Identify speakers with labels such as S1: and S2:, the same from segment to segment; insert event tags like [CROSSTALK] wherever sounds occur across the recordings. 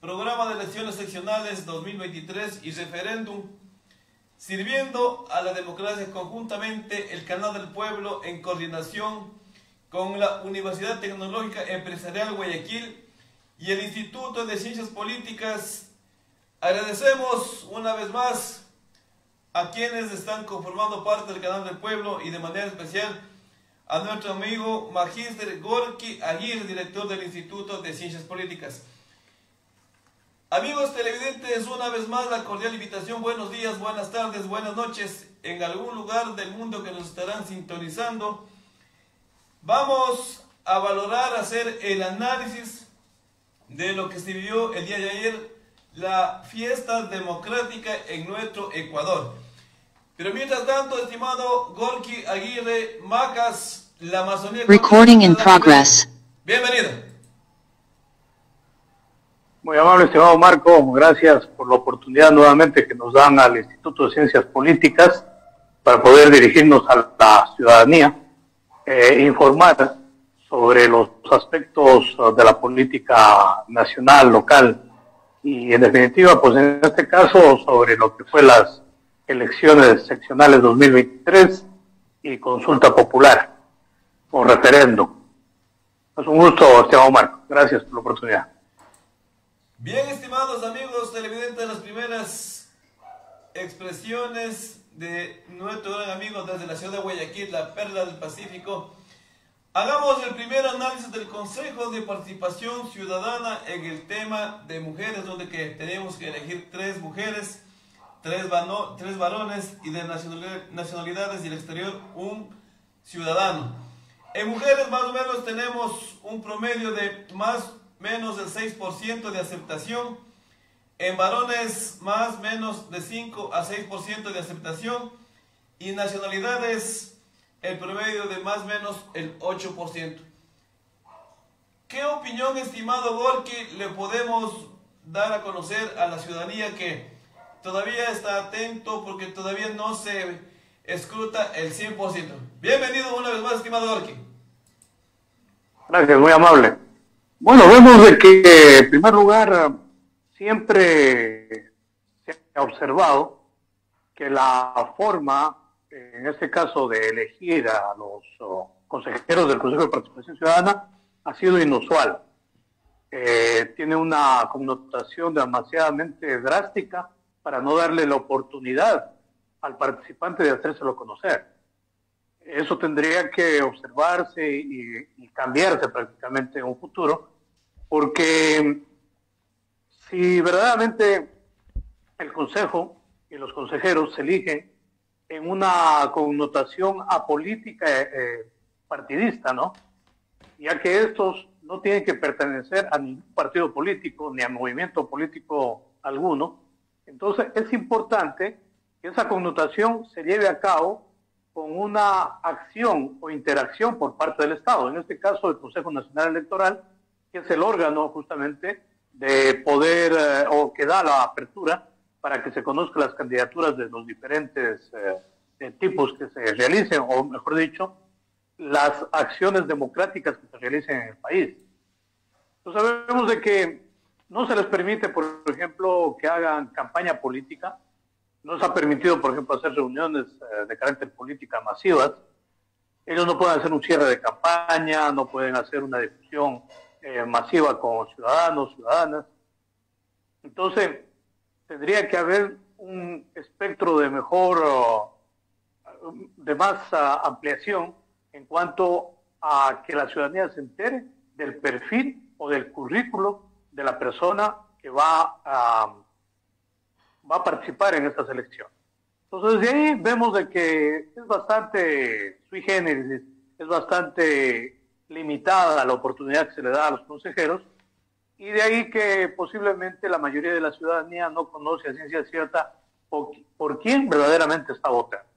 S1: programa de elecciones seccionales 2023 y referéndum, sirviendo a la democracia conjuntamente el Canal del Pueblo en coordinación con la Universidad Tecnológica Empresarial Guayaquil y el Instituto de Ciencias Políticas. Agradecemos una vez más a quienes están conformando parte del Canal del Pueblo y de manera especial a nuestro amigo Magister Gorky Aguirre, director del Instituto de Ciencias Políticas. Amigos televidentes, una vez más la cordial invitación, buenos días, buenas tardes, buenas noches, en algún lugar del mundo que nos estarán sintonizando. Vamos a valorar, hacer el análisis de lo que se vivió el día de ayer, la fiesta democrática en nuestro Ecuador. Pero mientras tanto, estimado Gorky Aguirre Macas, la Amazonía...
S2: Recording in progress.
S1: Bienvenido.
S3: Muy amable, estimado Marco, gracias por la oportunidad nuevamente que nos dan al Instituto de Ciencias Políticas para poder dirigirnos a la ciudadanía e informar sobre los aspectos de la política nacional, local y en definitiva, pues en este caso sobre lo que fue las elecciones seccionales 2023 y consulta popular o referendo. Es un gusto, estimado Marco. Gracias por la oportunidad.
S1: Bien, estimados amigos televidentes, las primeras expresiones de nuestro gran amigo desde la ciudad de Guayaquil, la perla del Pacífico. Hagamos el primer análisis del Consejo de Participación Ciudadana en el tema de mujeres, donde que tenemos que elegir tres mujeres, tres, varones y de nacionalidades y el exterior un ciudadano. En mujeres más o menos tenemos un promedio de más menos del 6% de aceptación. En varones, más menos de 5 a 6% de aceptación. Y nacionalidades, el promedio de más menos el 8%. ¿Qué opinión, estimado Gorky, le podemos dar a conocer a la ciudadanía que todavía está atento porque todavía no se escruta el 100%? Bienvenido una vez más, estimado Gorky.
S3: Gracias, muy amable. Bueno, vemos de que, en primer lugar, siempre se ha observado que la forma, en este caso, de elegir a los consejeros del Consejo de Participación Ciudadana ha sido inusual. Eh, tiene una connotación demasiadamente drástica para no darle la oportunidad al participante de hacérselo conocer. Eso tendría que observarse y, y cambiarse prácticamente en un futuro porque si verdaderamente el Consejo y los consejeros se eligen en una connotación apolítica eh, partidista, ¿no? Ya que estos no tienen que pertenecer a ningún partido político ni a movimiento político alguno, entonces es importante que esa connotación se lleve a cabo con una acción o interacción por parte del Estado, en este caso el Consejo Nacional Electoral, que es el órgano justamente de poder eh, o que da la apertura para que se conozcan las candidaturas de los diferentes eh, tipos que se realicen, o mejor dicho, las acciones democráticas que se realicen en el país. Entonces sabemos de que no se les permite, por ejemplo, que hagan campaña política, no se ha permitido, por ejemplo, hacer reuniones eh, de carácter política masivas, ellos no pueden hacer un cierre de campaña, no pueden hacer una difusión eh, masiva con ciudadanos, ciudadanas. Entonces, tendría que haber un espectro de mejor, de más ah, ampliación en cuanto a que la ciudadanía se entere del perfil o del currículo de la persona que va a, va a participar en estas elecciones. Entonces, de ahí vemos de que es bastante sui generis, es bastante limitada la oportunidad que se le da a los consejeros y de ahí que posiblemente la mayoría de la ciudadanía no conoce a ciencia cierta por, quién verdaderamente está votando.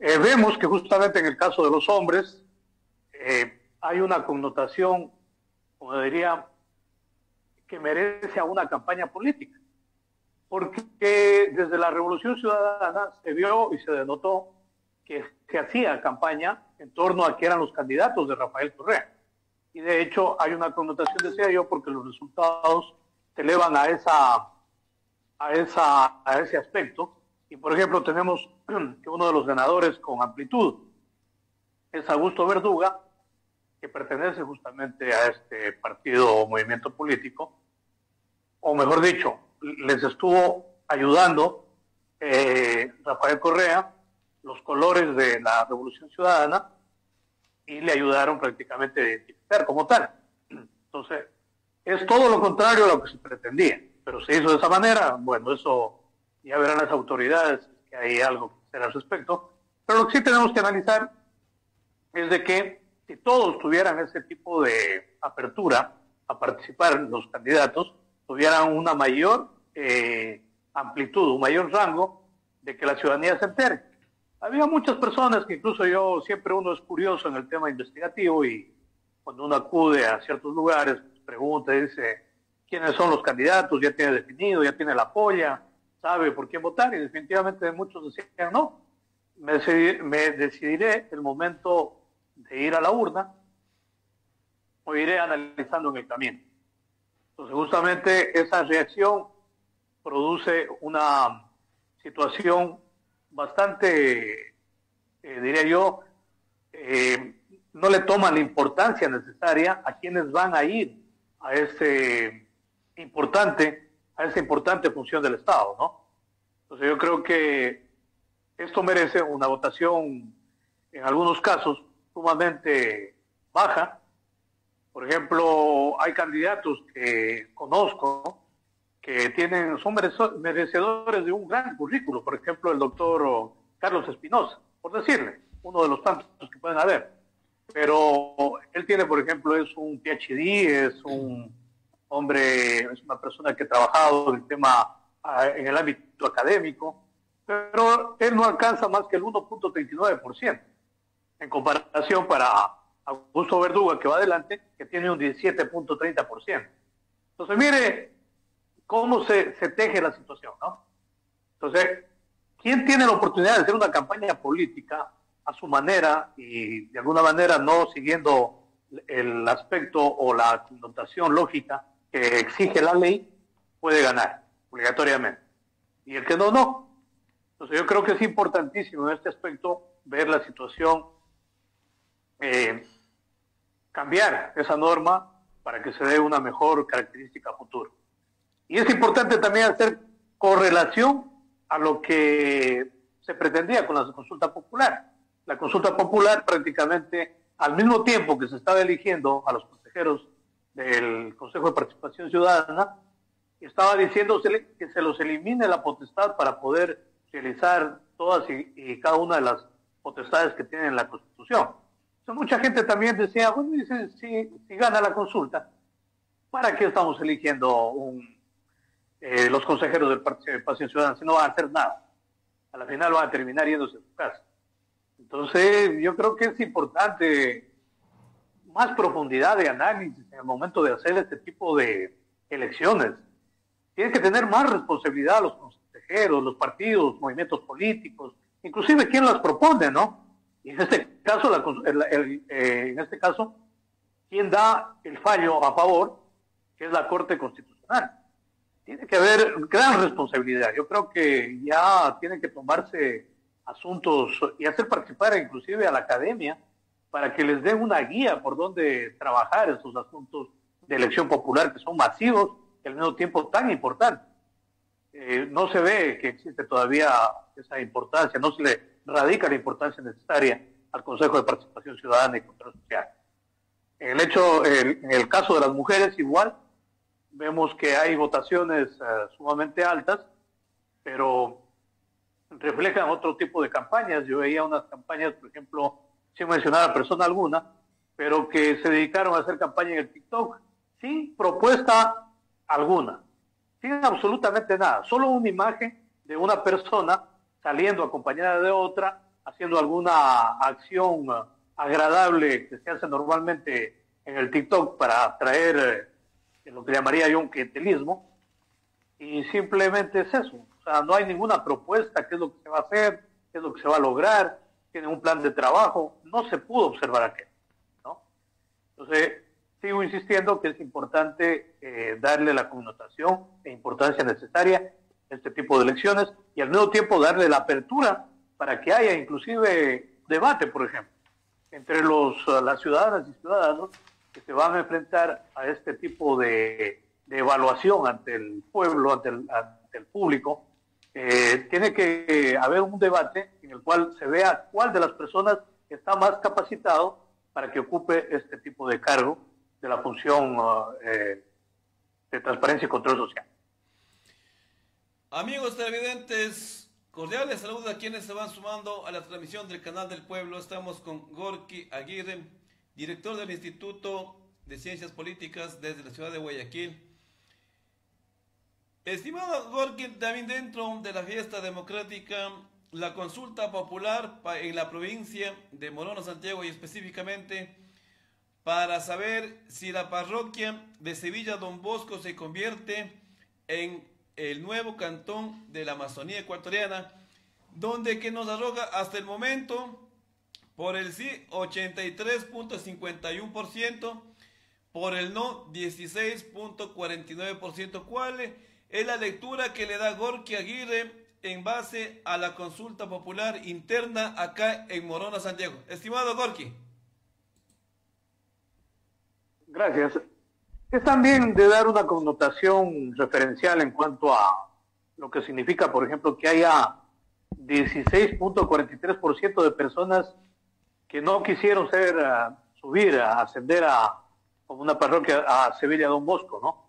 S3: Eh, vemos que justamente en el caso de los hombres eh, hay una connotación, como diría, que merece a una campaña política. Porque desde la Revolución Ciudadana se vio y se denotó que se hacía campaña en torno a que eran los candidatos de Rafael Correa. y de hecho hay una connotación, decía yo, porque los resultados se elevan a, esa, a, esa, a ese aspecto. Y por ejemplo, tenemos [CLEARS THROAT] que uno de los ganadores con amplitud es Augusto Verduga, que pertenece justamente a este partido o movimiento político, o mejor dicho, les estuvo ayudando eh, Rafael Correa, los colores de la Revolución Ciudadana, y le ayudaron prácticamente a identificar como tal. Entonces, es todo lo contrario a lo que se pretendía, pero se hizo de esa manera, bueno, eso ya verán las autoridades que hay algo que hacer al respecto, pero lo que sí tenemos que analizar es de que si todos tuvieran ese tipo de apertura a participar los candidatos, tuvieran una mayor eh, amplitud, un mayor rango de que la ciudadanía se entere. Había muchas personas que incluso yo, siempre uno es curioso en el tema investigativo y cuando uno acude a ciertos lugares, pregunta dice, ¿quiénes son los candidatos? Ya tiene definido, ya tiene la polla, sabe por quién votar y definitivamente muchos decían, no, me, me decidiré el momento de ir a la urna o iré analizando en el camino. Entonces, justamente esa reacción produce una situación bastante, eh, diría yo, eh, no le toma la importancia necesaria a quienes van a ir a ese importante, a esa importante función del Estado, ¿no? Entonces yo creo que esto merece una votación, en algunos casos, sumamente baja. Por ejemplo, hay candidatos que conozco que tienen, son merecedores de un gran currículo. Por ejemplo, el doctor Carlos Espinosa, por decirle, uno de los tantos que pueden haber. Pero él tiene, por ejemplo, es un PhD, es un hombre, es una persona que ha trabajado en el tema, en el ámbito académico, pero él no alcanza más que el 1.39% en comparación para Augusto Verduga, que va adelante, que tiene un 17.30%. Entonces, mire cómo se, teje la situación, ¿no? Entonces, ¿quién tiene la oportunidad de hacer una campaña política a su manera y de alguna manera no siguiendo el aspecto o la connotación lógica que exige la ley, puede ganar obligatoriamente. Y el que no, no. Entonces yo creo que es importantísimo en este aspecto ver la situación eh, cambiar esa norma para que se dé una mejor característica futura. Y es importante también hacer correlación a lo que se pretendía con la consulta popular. La consulta popular prácticamente al mismo tiempo que se estaba eligiendo a los consejeros del Consejo de Participación Ciudadana, estaba diciéndose que se los elimine la potestad para poder realizar todas y, cada una de las potestades que tiene la Constitución mucha gente también decía, bueno, dice, si, si, gana la consulta, ¿para qué estamos eligiendo eh, los consejeros del Partido de Participación Ciudadana si no van a hacer nada? A la final van a terminar yéndose a su casa. Entonces, yo creo que es importante más profundidad de análisis en el momento de hacer este tipo de elecciones. Tienen que tener más responsabilidad los consejeros, los partidos, movimientos políticos, inclusive quien las propone, ¿no? Y en este caso, eh, en este caso, quien da el fallo a favor, que es la Corte Constitucional. Tiene que haber gran responsabilidad. Yo creo que ya tienen que tomarse asuntos y hacer participar inclusive a la academia para que les den una guía por donde trabajar estos asuntos de elección popular que son masivos y al mismo tiempo tan importantes. Eh, no se ve que existe todavía esa importancia, no se le radica la importancia necesaria al Consejo de Participación Ciudadana y Control Social. El hecho, en el caso de las mujeres, igual, vemos que hay votaciones eh, sumamente altas, pero reflejan otro tipo de campañas. Yo veía unas campañas, por ejemplo, sin mencionar a persona alguna, pero que se dedicaron a hacer campaña en el TikTok sin propuesta alguna, sin absolutamente nada, solo una imagen de una persona saliendo acompañada de otra, haciendo alguna acción agradable que se hace normalmente en el TikTok para atraer eh, lo que llamaría yo un clientelismo. Y simplemente es eso. O sea, no hay ninguna propuesta, qué es lo que se va a hacer, qué es lo que se va a lograr, tiene un plan de trabajo. No se pudo observar aquello. ¿no? Entonces, sigo insistiendo que es importante eh, darle la connotación e importancia necesaria a este tipo de elecciones y al mismo tiempo darle la apertura para que haya inclusive debate, por ejemplo, entre los, las ciudadanas y ciudadanos se van a enfrentar a este tipo de, evaluación ante el pueblo, ante el, público. Eh, tiene que haber un debate en el cual se vea cuál de las personas está más capacitado para que ocupe este tipo de cargo de la función eh, de transparencia y control social.
S1: Amigos televidentes, cordiales saludos a quienes se van sumando a la transmisión del Canal del Pueblo. Estamos con Gorky Aguirre, director del Instituto de Ciencias Políticas desde la ciudad de Guayaquil. Estimado Gorky, también dentro de la fiesta democrática, la consulta popular en la provincia de Morona, Santiago y específicamente para saber si la parroquia de Sevilla Don Bosco se convierte en el nuevo cantón de la Amazonía ecuatoriana, donde que nos arroja hasta el momento por el sí 83.51%, por el no 16.49%. ¿Cuál es la lectura que le da Gorky Aguirre en base a la consulta popular interna acá en Morona, Santiago? Estimado Gorky.
S3: Gracias. Es también de dar una connotación referencial en cuanto a lo que significa, por ejemplo, que haya 16.43% de personas que no quisieron ser, uh, subir, a ascender a como una parroquia a Sevilla Don Bosco, ¿no?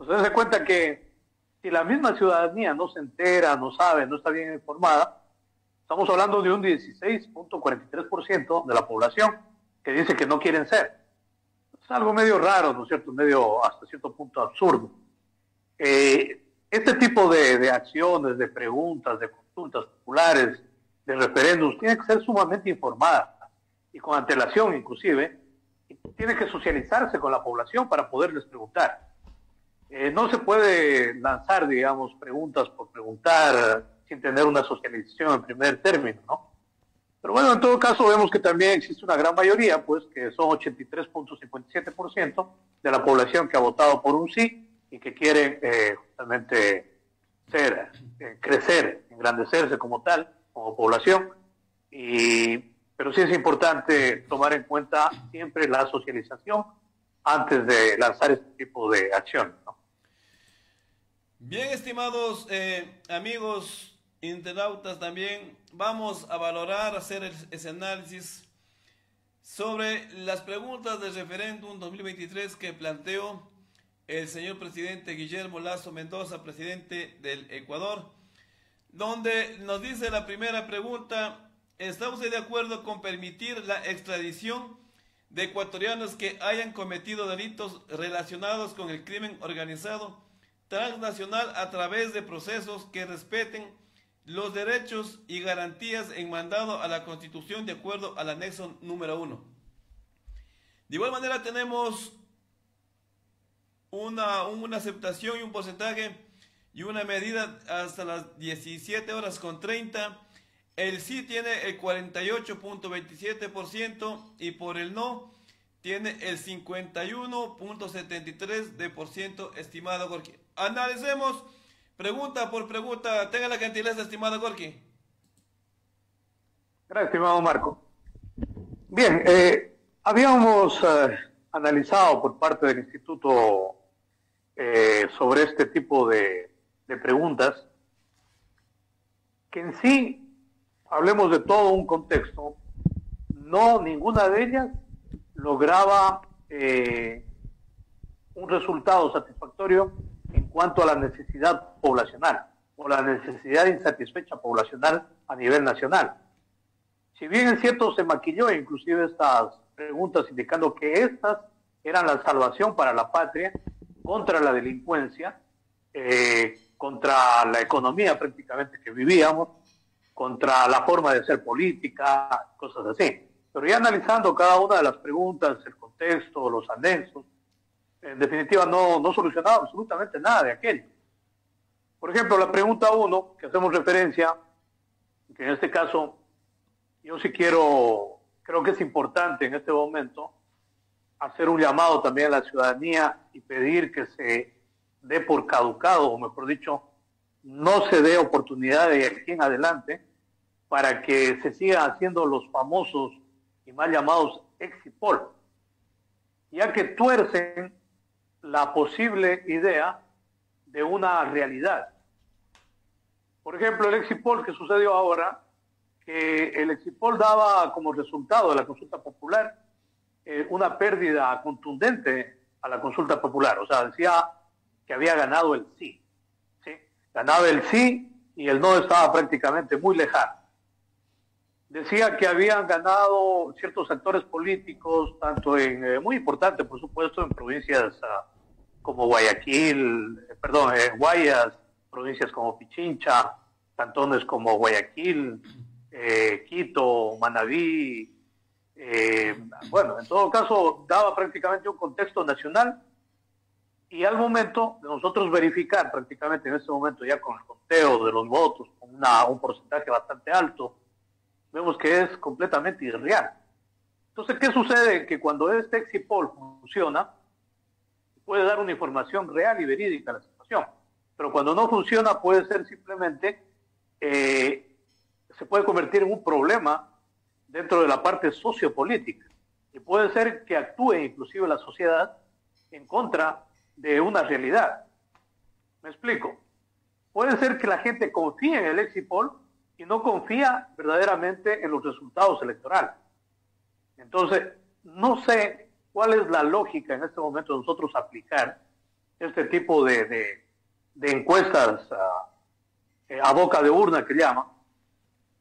S3: Entonces se cuenta que si la misma ciudadanía no se entera, no sabe, no está bien informada, estamos hablando de un 16.43% de la población que dice que no quieren ser es algo medio raro, ¿no es cierto? Medio hasta cierto punto absurdo. Eh, este tipo de, acciones, de preguntas, de consultas populares, de referéndums, tiene que ser sumamente informada y con antelación inclusive, y tiene que socializarse con la población para poderles preguntar. Eh, no se puede lanzar, digamos, preguntas por preguntar sin tener una socialización en primer término, ¿no? Pero bueno, en todo caso vemos que también existe una gran mayoría, pues que son 83.57% de la población que ha votado por un sí y que quiere eh, justamente ser, eh, crecer, engrandecerse como tal, como población. Y, pero sí es importante tomar en cuenta siempre la socialización antes de lanzar este tipo de acción.
S1: Bien, estimados eh, amigos internautas también vamos a valorar, hacer ese análisis sobre las preguntas del referéndum 2023 que planteó el señor presidente Guillermo Lazo Mendoza, presidente del Ecuador, donde nos dice la primera pregunta, ¿está usted de acuerdo con permitir la extradición de ecuatorianos que hayan cometido delitos relacionados con el crimen organizado transnacional a través de procesos que respeten los derechos y garantías en mandado a la Constitución de acuerdo al anexo número uno. De igual manera tenemos una, una aceptación y un porcentaje y una medida hasta las 17 horas con 30. El sí tiene el 48.27% y por el no tiene el 51.73% estimado. Analicemos Pregunta por pregunta, tenga la gentileza, estimado Gorky.
S3: Gracias, estimado Marco. Bien, eh, habíamos eh, analizado por parte del Instituto eh, sobre este tipo de, de, preguntas, que en sí, hablemos de todo un contexto, no ninguna de ellas lograba un resultado satisfactorio en cuanto a la necesidad poblacional o la necesidad insatisfecha poblacional a nivel nacional. Si bien es cierto, se maquilló inclusive estas preguntas indicando que estas eran la salvación para la patria contra la delincuencia, eh, contra la economía prácticamente que vivíamos, contra la forma de hacer política, cosas así. Pero ya analizando cada una de las preguntas, el contexto, los anexos, en definitiva no, no solucionaba absolutamente nada de aquello. Por ejemplo, la pregunta uno, que hacemos referencia, que en este caso yo sí quiero, creo que es importante en este momento, hacer un llamado también a la ciudadanía y pedir que se dé por caducado, o mejor dicho, no se dé oportunidad de aquí en adelante para que se sigan haciendo los famosos y mal llamados exipol, ya que tuercen la posible idea de una realidad. Por ejemplo, el exipol que sucedió ahora, que el exipol daba como resultado de la consulta popular eh, una pérdida contundente a la consulta popular. O sea, decía que había ganado el sí. Ganaba el sí y el no estaba prácticamente muy lejano. Decía que habían ganado ciertos actores políticos, tanto en, eh, muy importante, por supuesto, en provincias ah, como Guayaquil, eh, perdón, Guayas, provincias como Pichincha, cantones como Guayaquil, Quito, Manabí, eh, bueno, en todo caso, daba prácticamente un contexto nacional y al momento de nosotros verificar prácticamente en este momento ya con el conteo de los votos, con un porcentaje bastante alto, vemos que es completamente irreal. Entonces, ¿qué sucede? Que cuando este Exipol funciona, puede dar una información real y verídica a la situación, pero cuando no funciona puede ser simplemente, eh, se puede convertir en un problema dentro de la parte sociopolítica. Y puede ser que actúe inclusive la sociedad en contra de una realidad. Me explico. Puede ser que la gente confíe en el Exipol y no confía verdaderamente en los resultados electorales. Entonces, no sé cuál es la lógica en este momento de nosotros aplicar este tipo de, encuestas ah, eh, a boca de urna que llaman,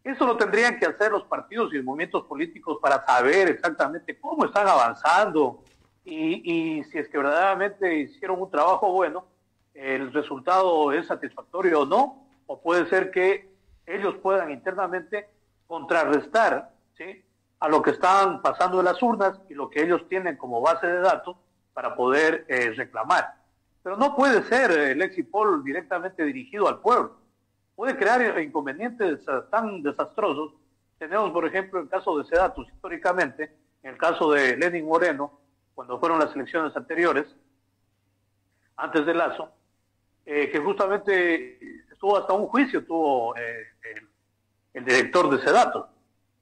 S3: eso lo tendrían que hacer los partidos y los movimientos políticos para saber exactamente cómo están avanzando y, si es que verdaderamente hicieron un trabajo bueno, el resultado es satisfactorio o no, o puede ser que ellos puedan internamente contrarrestar a lo que están pasando en las urnas y lo que ellos tienen como base de datos para poder eh, reclamar. Pero no puede ser el Exipol directamente dirigido al pueblo puede crear inconvenientes tan desastrosos. Tenemos, por ejemplo, el caso de Sedatus históricamente, en el caso de Lenin Moreno, cuando fueron las elecciones anteriores, antes de Lazo, eh, que justamente estuvo hasta un juicio, tuvo eh, el, director de Sedatus,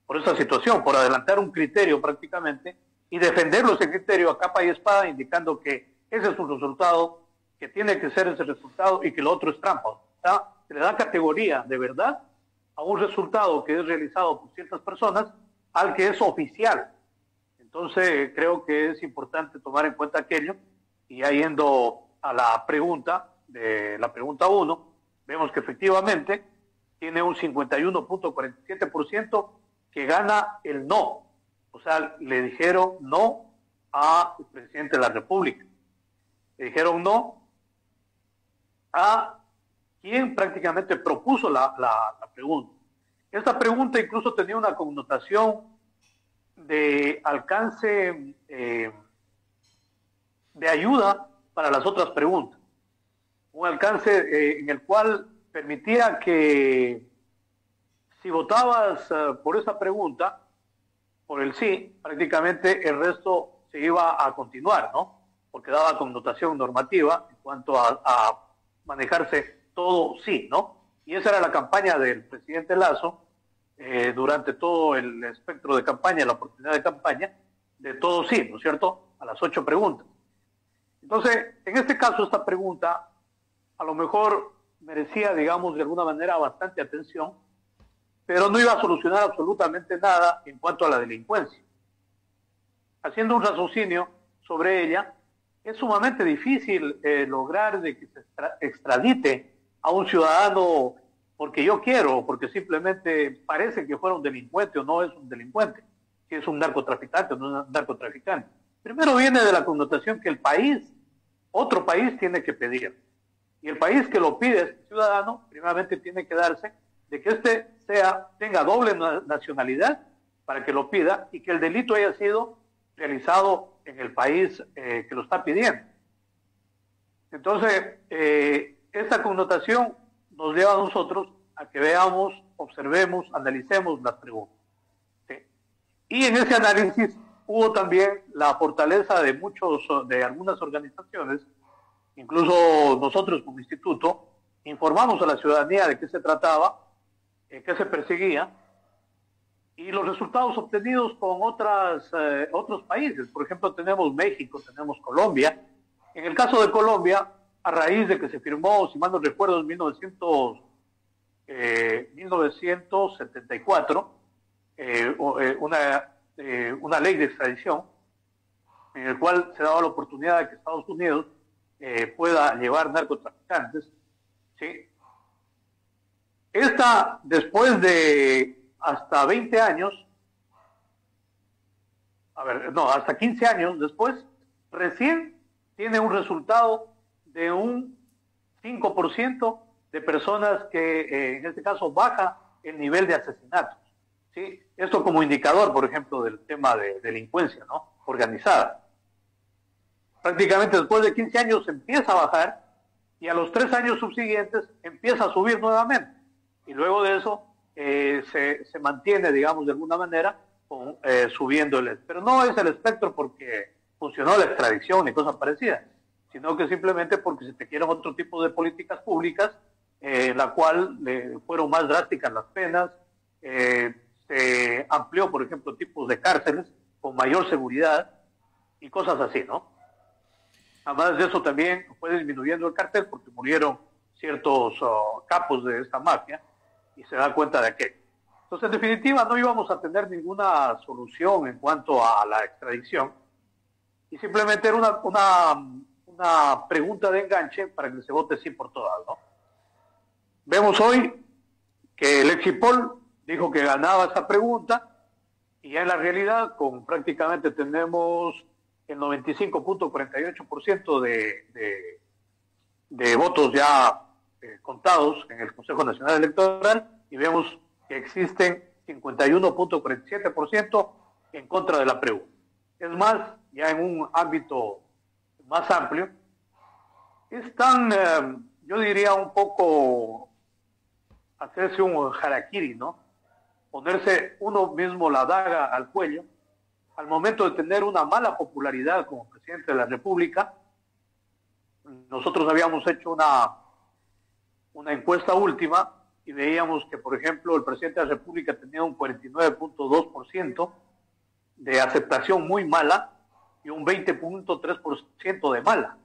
S3: por esa situación, por adelantar un criterio prácticamente y defenderlo ese criterio a capa y espada, indicando que ese es un resultado, que tiene que ser ese resultado y que lo otro es trampa se le da categoría de verdad a un resultado que es realizado por ciertas personas al que es oficial. Entonces creo que es importante tomar en cuenta aquello y ya yendo a la pregunta de la pregunta 1, vemos que efectivamente tiene un 51.47% que gana el no. O sea, le dijeron no al presidente de la República. Le dijeron no a quien prácticamente propuso la, pregunta. Esta pregunta incluso tenía una connotación de alcance eh, de ayuda para las otras preguntas. Un alcance eh, en el cual permitía que si votabas eh, por esa pregunta, por el sí, prácticamente el resto se iba a continuar, ¿no? Porque daba connotación normativa en cuanto a manejarse todo sí, ¿no? Y esa era la campaña del presidente Lazo eh, durante todo el espectro de campaña, la oportunidad de campaña, de todo sí, ¿no es cierto? A las ocho preguntas. Entonces, en este caso, esta pregunta a lo mejor merecía, digamos, de alguna manera bastante atención, pero no iba a solucionar absolutamente nada en cuanto a la delincuencia. Haciendo un raciocinio sobre ella, es sumamente difícil eh, lograr de que se extradite a un ciudadano porque yo quiero, porque simplemente parece que fuera un delincuente o no es un delincuente, si es un narcotraficante o no es un narcotraficante. Primero viene de la connotación que el país, otro país tiene que pedir. Y el país que lo pide, ciudadano, primeramente tiene que darse de que éste sea, tenga doble nacionalidad para que lo pida y que el delito haya sido realizado en el país eh, que lo está pidiendo. Entonces, eh, esta connotación nos lleva a nosotros a que veamos, observemos, analicemos las preguntas. Y en ese análisis hubo también la fortaleza de muchos, de algunas organizaciones, incluso nosotros como instituto, informamos a la ciudadanía de qué se trataba, eh, qué se perseguía, y los resultados obtenidos con otras, eh, otros países. Por ejemplo, tenemos México, tenemos Colombia. En el caso de Colombia, a raíz de que se firmó, si mal no recuerdo, en 1900, 1974, eh, una, una ley de extradición en el cual se daba la oportunidad de que Estados Unidos pueda llevar narcotraficantes ¿sí? Esta, después de hasta 20 años, a ver, no, hasta 15 años después, recién tiene un resultado de un 5% de personas que, eh, en este caso, baja el nivel de asesinatos. ¿sí? Esto como indicador, por ejemplo, del tema de delincuencia ¿no? organizada. Prácticamente después de 15 años empieza a bajar y a los tres años subsiguientes empieza a subir nuevamente. Y luego de eso eh, se, se, mantiene, digamos, de alguna manera con, eh, subiendo el... Pero no es el espectro porque funcionó la extradición ni cosas parecidas, sino que simplemente porque se te quieren otro tipo de políticas públicas, eh, la cual fueron más drásticas las penas, se amplió, por ejemplo, tipos de cárceles con mayor seguridad y cosas así, ¿no? Además de eso también fue disminuyendo el cartel porque murieron ciertos oh, capos de esta mafia y se da cuenta de que. Entonces, en definitiva, no íbamos a tener ninguna solución en cuanto a la extradición y simplemente era una, una pregunta de enganche para que se vote sí por todas, ¿no? Vemos hoy que el Exipol dijo que ganaba esa pregunta y ya en la realidad, con prácticamente tenemos el 95.48% de, de, votos ya eh, contados en el Consejo Nacional Electoral y vemos que existen 51.47% en contra de la pregunta. Es más, ya en un ámbito más amplio, es tan, eh, yo diría un poco hacerse un harakiri, ¿no? Ponerse uno mismo la daga al cuello al momento de tener una mala popularidad como presidente de la República, nosotros habíamos hecho una, una encuesta última y veíamos que, por ejemplo, el presidente de la República tenía un 49.2% de aceptación muy mala y un 20.3% de mala.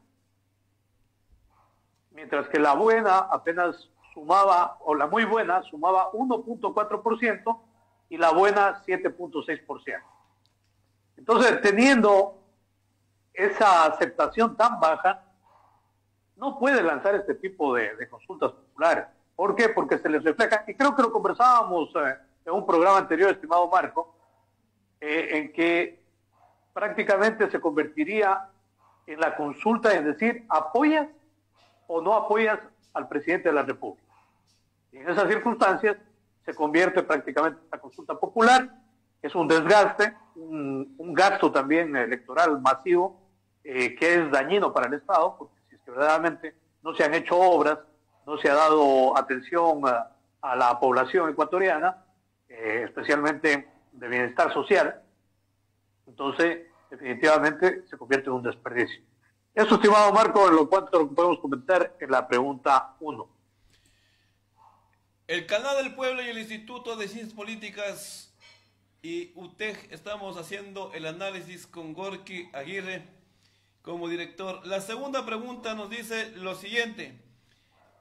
S3: Mientras que la buena apenas sumaba, o la muy buena sumaba 1.4% y la buena 7.6%. Entonces, teniendo esa aceptación tan baja, no puede lanzar este tipo de, consultas populares. ¿Por qué? Porque se les refleja, y creo que lo conversábamos eh, en un programa anterior, estimado Marco, eh, en que prácticamente se convertiría en la consulta en decir, ¿apoyas o no apoyas al presidente de la República? Y en esas circunstancias se convierte prácticamente en la consulta popular, es un desgaste, un, gasto también electoral masivo eh, que es dañino para el Estado, porque si es que verdaderamente no se han hecho obras, no se ha dado atención a, la población ecuatoriana, eh, especialmente de bienestar social, entonces definitivamente se convierte en un desperdicio. Eso, estimado Marco, en lo cual podemos comentar en la pregunta 1.
S1: El canal del pueblo y el Instituto de Ciencias Políticas y UTEG estamos haciendo el análisis con Gorky Aguirre como director. La segunda pregunta nos dice lo siguiente.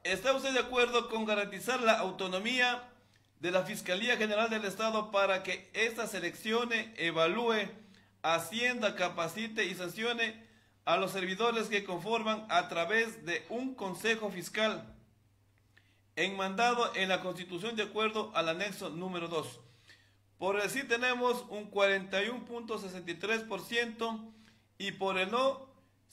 S1: ¿Está usted de acuerdo con garantizar la autonomía de la Fiscalía General del Estado para que ésta seleccione, evalúe, ascienda, capacite y sancione a los servidores que conforman a través de un Consejo Fiscal enmandado en la Constitución de acuerdo al anexo número 2? Por el sí tenemos un 41.63% y por el no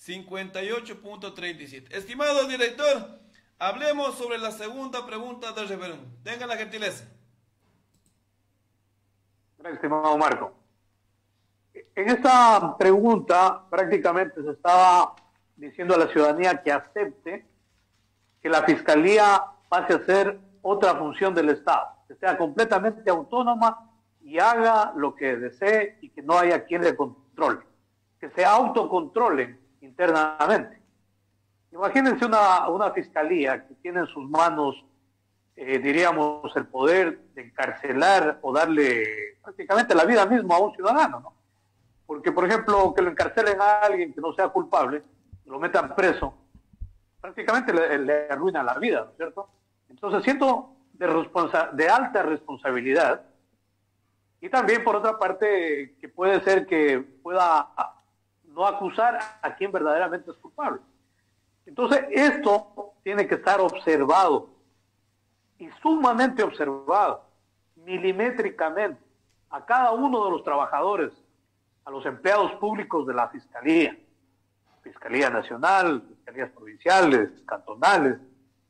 S1: 58.37. Estimado director, hablemos sobre la segunda pregunta del referéndum. Tenga la gentileza.
S3: Estimado Marco. En esta pregunta prácticamente se estaba diciendo a la ciudadanía que acepte que la Fiscalía pase a ser otra función del Estado, que sea completamente autónoma y haga lo que desee y que no haya quien le control, que se autocontrolen internamente. Imagínense una, una fiscalía que tiene en sus manos, eh, diríamos, el poder de encarcelar o darle prácticamente la vida misma a un ciudadano, ¿no? Porque, por ejemplo, que lo encarcelen a alguien que no sea culpable, lo metan preso, prácticamente le, arruina la vida, ¿no es cierto? Entonces siento de, de alta responsabilidad y también, por otra parte, que puede ser que pueda no acusar a quien verdaderamente es culpable. Entonces, esto tiene que estar observado y sumamente observado, milimétricamente, a cada uno de los trabajadores, a los empleados públicos de la Fiscalía, Fiscalía Nacional, Fiscalías Provinciales, Cantonales,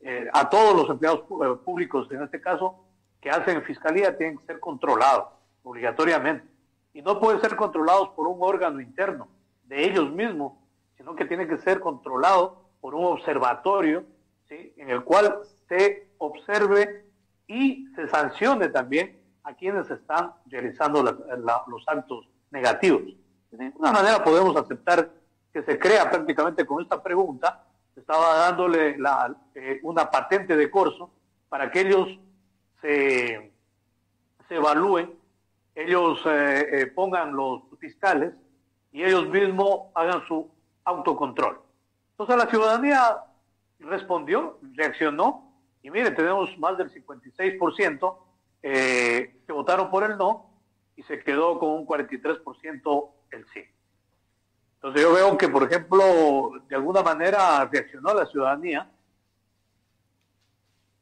S3: eh, a todos los empleados eh, públicos, en este caso, que hacen Fiscalía, tienen que ser controlados obligatoriamente. Y no pueden ser controlados por un órgano interno de ellos mismos, sino que tienen que ser controlados por un observatorio, ¿sí? en el cual se observe y se sancione también a quienes están realizando los actos negativos. De ninguna manera podemos aceptar que se crea prácticamente con esta pregunta, estaba dándole la, eh, una patente de corso para que ellos se, evalúen, ellos eh, eh, pongan los fiscales y ellos mismos hagan su autocontrol. Entonces la ciudadanía respondió, reaccionó, y mire, tenemos más del 56% eh, que votaron por el no y se quedó con un 43% el sí. Entonces yo veo que, por ejemplo, de alguna manera reaccionó la ciudadanía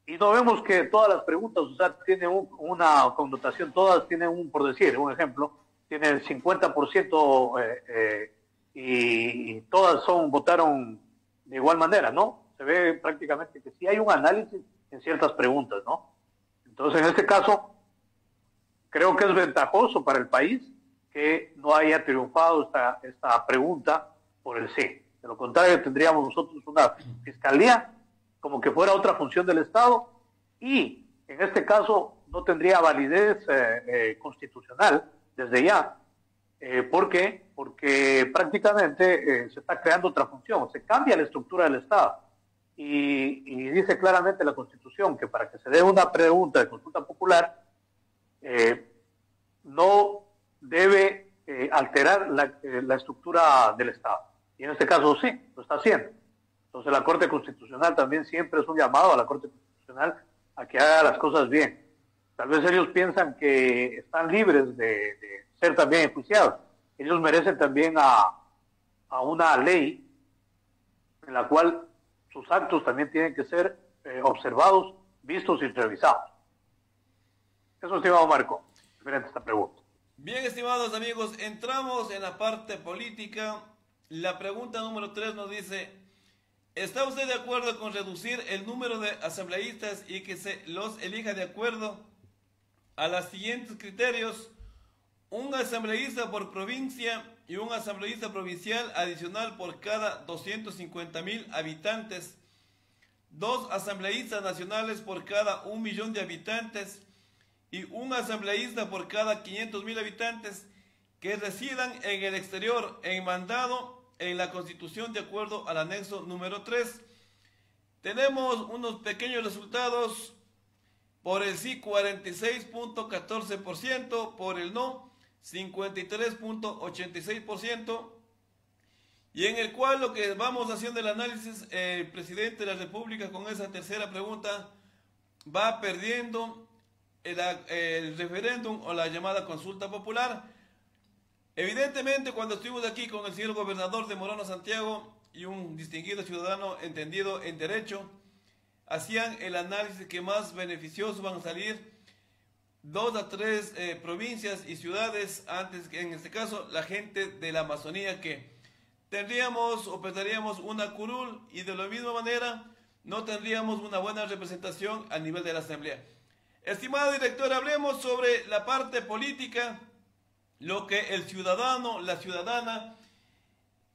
S3: y no vemos que todas las preguntas, o sea, tienen una connotación, todas tienen un, por decir, un ejemplo, tienen el 50% eh, eh, y, todas son votaron de igual manera, ¿no? Se ve prácticamente que sí hay un análisis en ciertas preguntas, ¿no? Entonces, en este caso, creo que es ventajoso para el país que no haya triunfado esta, esta pregunta por el sí. De lo contrario, tendríamos nosotros una fiscalía como que fuera otra función del Estado y, en este caso, no tendría validez eh, eh, constitucional desde ya, eh, ¿Por qué? Porque prácticamente eh, se está creando otra función, se cambia la estructura del Estado. Y, dice claramente la Constitución que para que se dé una pregunta de consulta popular, eh, no debe alterar la, la, estructura del Estado. Y en este caso sí, lo está haciendo. Entonces la Corte Constitucional también siempre es un llamado a la Corte Constitucional a que haga las cosas bien. Tal vez ellos piensan que están libres de ser también enjuiciados. Ellos merecen también a, una ley en la cual sus actos también tienen que ser eh, observados, vistos y revisados. Eso, estimado Marco, referente esta pregunta.
S1: Bien, estimados amigos, entramos en la parte política. La pregunta número 3 nos dice, ¿está usted de acuerdo con reducir el número de asambleístas y que se los elija de acuerdo a los siguientes criterios? un asambleísta por provincia y un asambleísta provincial adicional por cada 250 mil habitantes, dos asambleístas nacionales por cada un millón de habitantes y un asambleísta por cada 500 mil habitantes que residan en el exterior en mandado en la Constitución de acuerdo al anexo número 3. Tenemos unos pequeños resultados por el sí 46.14%, por el no 53.86%, y en el cual lo que vamos haciendo el análisis, el presidente de la República con esa tercera pregunta va perdiendo el, referéndum o la llamada consulta popular. Evidentemente, cuando estuvimos aquí con el señor gobernador de Morona Santiago y un distinguido ciudadano entendido en derecho, hacían el análisis que más beneficiosos van a salir dos a tres eh, provincias y ciudades, antes que en este caso la gente de la Amazonía que tendríamos o perderíamos una curul y de la misma manera no tendríamos una buena representación a nivel de la Asamblea. Estimado director, hablemos sobre la parte política, lo que el ciudadano, la ciudadana,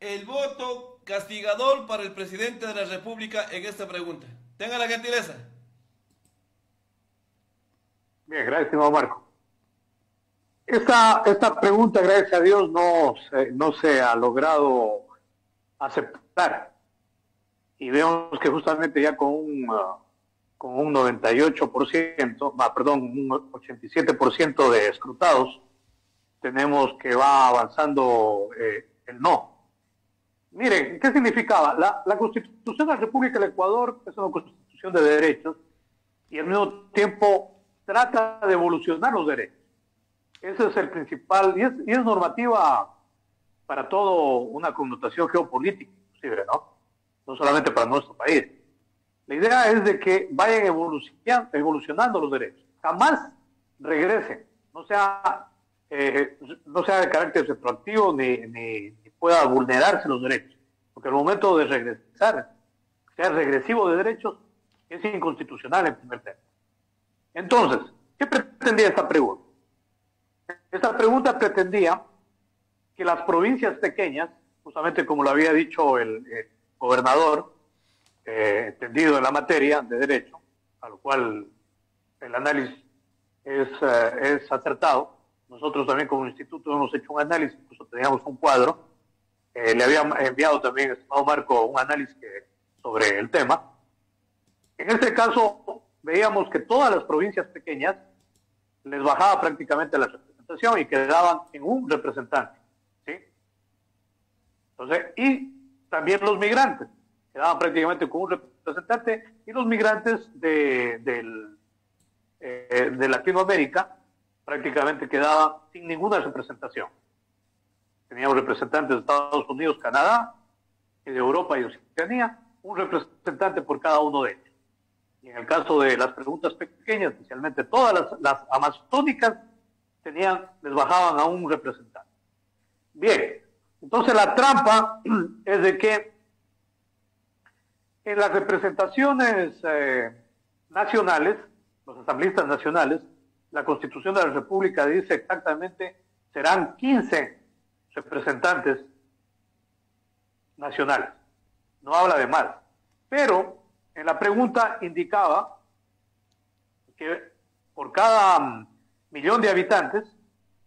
S1: el voto castigador para el presidente de la República en esta pregunta. Tenga la gentileza.
S3: Bien, gracias, estimado Marco. Esta, esta pregunta, gracias a Dios, no no se ha logrado aceptar. Y vemos que justamente ya con un, con un 98%, ah, perdón, un 87% de escrutados, tenemos que va avanzando eh, el no. Miren, ¿qué significaba? La, Constitución de la República del Ecuador es una constitución de derechos y al mismo tiempo trata de evolucionar los derechos. Ese es el principal, y es, y es normativa para todo una connotación geopolítica, inclusive, ¿no? No solamente para nuestro país. La idea es de que vayan evolucionando los derechos. Jamás regresen, no sea, eh, no sea de carácter retroactivo ni, pueda vulnerarse los derechos. Porque el momento de regresar, sea regresivo de derechos, es inconstitucional en primer término. Entonces, ¿qué pretendía esta pregunta? Esta pregunta pretendía que las provincias pequeñas, justamente como lo había dicho el, gobernador, eh, entendido en la materia de derecho, a lo cual el análisis es, eh, es acertado. Nosotros también como instituto hemos hecho un análisis, incluso teníamos un cuadro. Eh, le había enviado también, estimado Marco, un análisis sobre el tema. En este caso, veíamos que todas las provincias pequeñas les bajaba prácticamente la representación y quedaban en un representante. ¿sí? Entonces, y también los migrantes, quedaban prácticamente con un representante, y los migrantes de, del, eh, Latinoamérica prácticamente quedaban sin ninguna representación. Teníamos representantes de Estados Unidos, Canadá, de Europa y Oceanía, un representante por cada uno de ellos. Y en el caso de las preguntas pequeñas, especialmente todas las, las amazónicas, tenían, les bajaban a un representante. Bien, entonces la trampa [CLEARS THROAT] es de que en las representaciones eh, nacionales, los asambleístas nacionales, la Constitución de la República dice exactamente serán 15 representantes nacionales. No habla de más. Pero en la pregunta indicaba que por cada millón de habitantes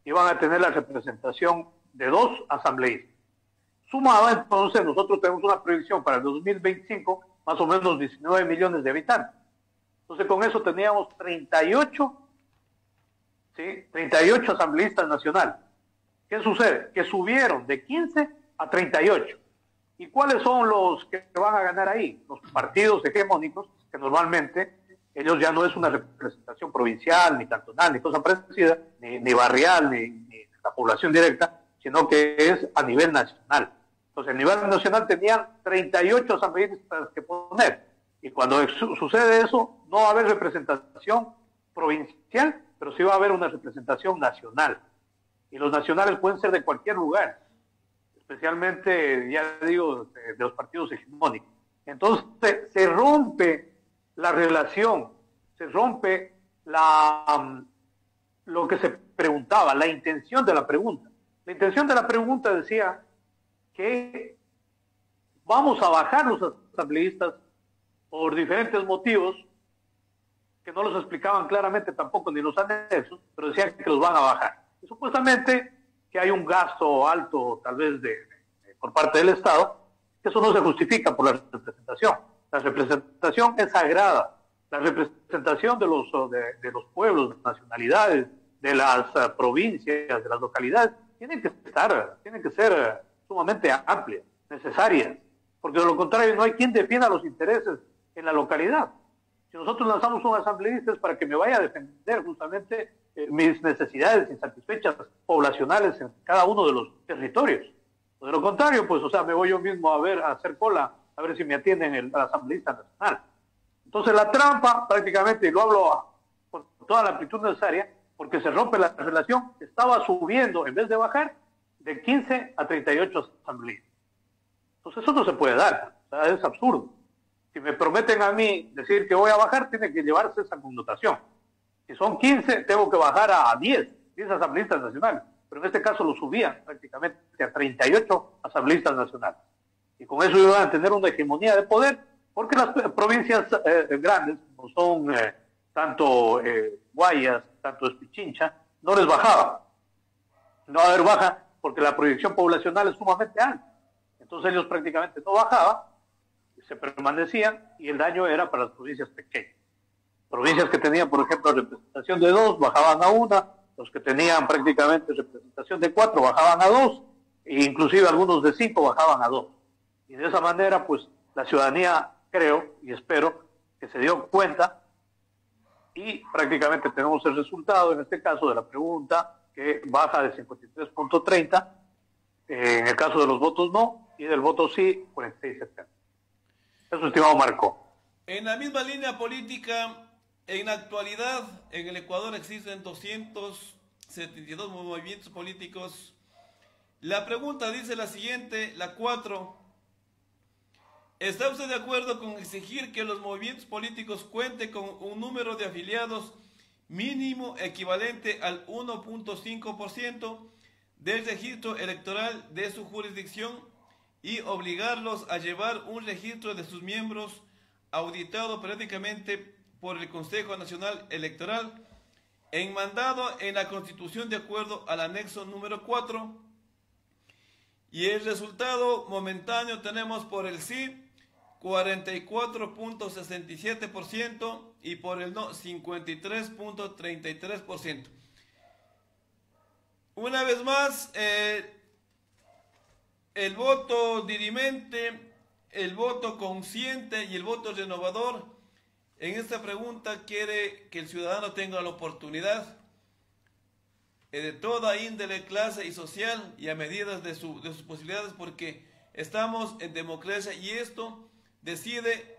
S3: iban a tener la representación de dos asambleístas. Sumado entonces, nosotros tenemos una previsión para el 2025 más o menos 19 millones de habitantes. Entonces con eso teníamos 38, ¿sí? 38 asambleístas nacionales. ¿Qué sucede? Que subieron de 15 a 38. ¿Y cuáles son los que van a ganar ahí? Los partidos hegemónicos, que normalmente ellos ya no es una representación provincial, ni cantonal, ni cosa parecida, ni, barrial, ni, la población directa, sino que es a nivel nacional. Entonces, a nivel nacional tenían 38 asambleístas que poner. Y cuando sucede eso, no va a haber representación provincial, pero sí va a haber una representación nacional. Y los nacionales pueden ser de cualquier lugar especialmente, ya digo, de, los partidos hegemónicos. Entonces se rompe la relación, se rompe la, um, lo que se preguntaba, la intención de la pregunta. La intención de la pregunta decía que vamos a bajar los asambleístas por diferentes motivos que no los explicaban claramente tampoco ni los anexos, pero decían que los van a bajar. Supuestamente que hay un gasto alto tal vez de, por parte del Estado, eso no se justifica por la representación. La representación es sagrada. La representación de los, de, los pueblos, de nacionalidades, de las eh, provincias, de las localidades, tienen que estar, tienen que ser sumamente amplias, necesarias, porque de lo contrario no hay quien defienda los intereses en la localidad. Si nosotros lanzamos un asambleísta es para que me vaya a defender justamente eh, mis necesidades insatisfechas poblacionales en cada uno de los territorios. De lo contrario, pues, o sea, me voy yo mismo a ver, a hacer cola, a ver si me atienden el, la asambleísta nacional. Entonces la trampa, prácticamente, y lo hablo por toda la amplitud necesaria, porque se rompe la relación, estaba subiendo, en vez de bajar, de 15 a 38 asambleístas. Entonces eso no se puede dar, es absurdo. Si me prometen a mí decir que voy a bajar, tiene que llevarse esa connotación. Si son 15, tengo que bajar a 10, 10 asambleístas nacionales. Pero en este caso lo subían prácticamente a 38 asambleístas nacionales. Y con eso iban a tener una hegemonía de poder, porque las provincias eh, grandes, como son eh, tanto eh, Guayas, tanto Espichincha, no les bajaba. no va a haber baja porque la proyección poblacional es sumamente alta. Entonces ellos prácticamente no bajaban, se permanecían y el daño era para las provincias pequeñas. Provincias que tenían, por ejemplo, representación de dos, bajaban a una, los que tenían prácticamente representación de cuatro, bajaban a dos, e inclusive algunos de cinco bajaban a dos. Y de esa manera, pues la ciudadanía, creo y espero, que se dio cuenta y prácticamente tenemos el resultado, en este caso, de la pregunta, que baja de 53.30, en el caso de los votos no, y del voto sí, 46.70. Eso, estimado Marco.
S1: En la misma línea política, en la actualidad, en el Ecuador existen 272 movimientos políticos. La pregunta dice la siguiente, la 4. ¿Está usted de acuerdo con exigir que los movimientos políticos cuenten con un número de afiliados mínimo equivalente al 1.5% del registro electoral de su jurisdicción y obligarlos a llevar un registro de sus miembros auditado periódicamente por el Consejo Nacional Electoral, enmandado en la Constitución de acuerdo al anexo número 4. Y el resultado momentáneo tenemos por el sí 44.67% y por el no 53.33%. Una vez más, eh, el voto dirimente, el voto consciente y el voto renovador en esta pregunta quiere que el ciudadano tenga la oportunidad eh, de toda índole, clase y social y a medidas de, sus posibilidades porque estamos en democracia y esto decide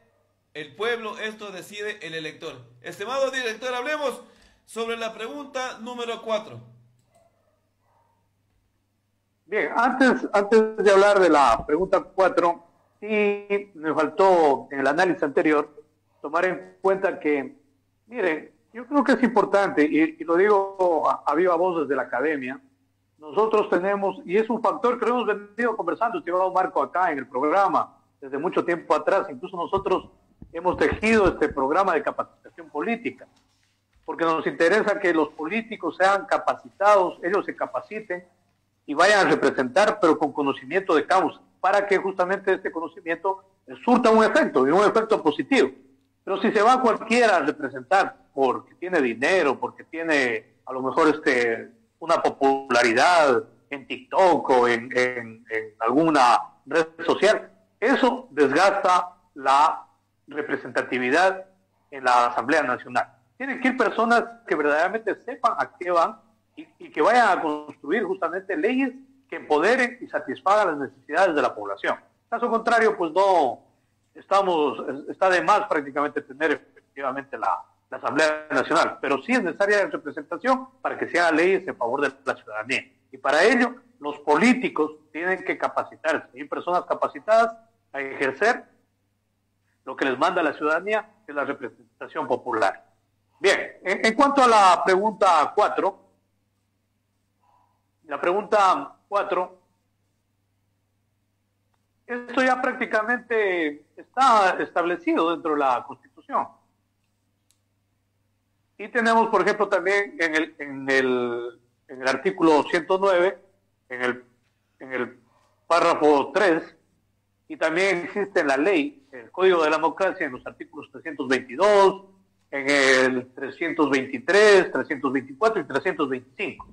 S1: el pueblo, esto decide el elector. Estimado director, hablemos sobre la pregunta número 4.
S3: Bien, antes, antes de hablar de la pregunta 4, sí me faltó en el análisis anterior tomar en cuenta que, miren, yo creo que es importante, y, lo digo a, viva voz desde la academia, nosotros tenemos, y es un factor que hemos venido conversando, estimado Marco, acá en el programa, desde mucho tiempo atrás, incluso nosotros hemos tejido este programa de capacitación política, porque nos interesa que los políticos sean capacitados, ellos se capaciten y vayan a representar, pero con conocimiento de causa, para que justamente este conocimiento surta un efecto, y un efecto positivo. Pero si se va cualquiera a representar porque tiene dinero, porque tiene a lo mejor este una popularidad en TikTok o en, alguna red social, eso desgasta la representatividad en la Asamblea Nacional. Tienen que ir personas que verdaderamente sepan a qué van y, que vayan a construir justamente leyes que empoderen y satisfagan las necesidades de la población. Caso contrario, pues no, estamos, está de más prácticamente tener efectivamente la, Asamblea Nacional, pero sí es necesaria la representación para que se hagan leyes en favor de la ciudadanía. Y para ello, los políticos tienen que capacitarse, hay personas capacitadas a ejercer lo que les manda la ciudadanía, que es la representación popular. Bien, en, cuanto a la pregunta 4, la pregunta 4 esto ya prácticamente está establecido dentro de la Constitución. Y tenemos, por ejemplo, también en el, en el, en el artículo 109, en el, en el párrafo 3, y también existe en la ley, el Código de la Democracia, en los artículos 322, en el 323, 324 y 325.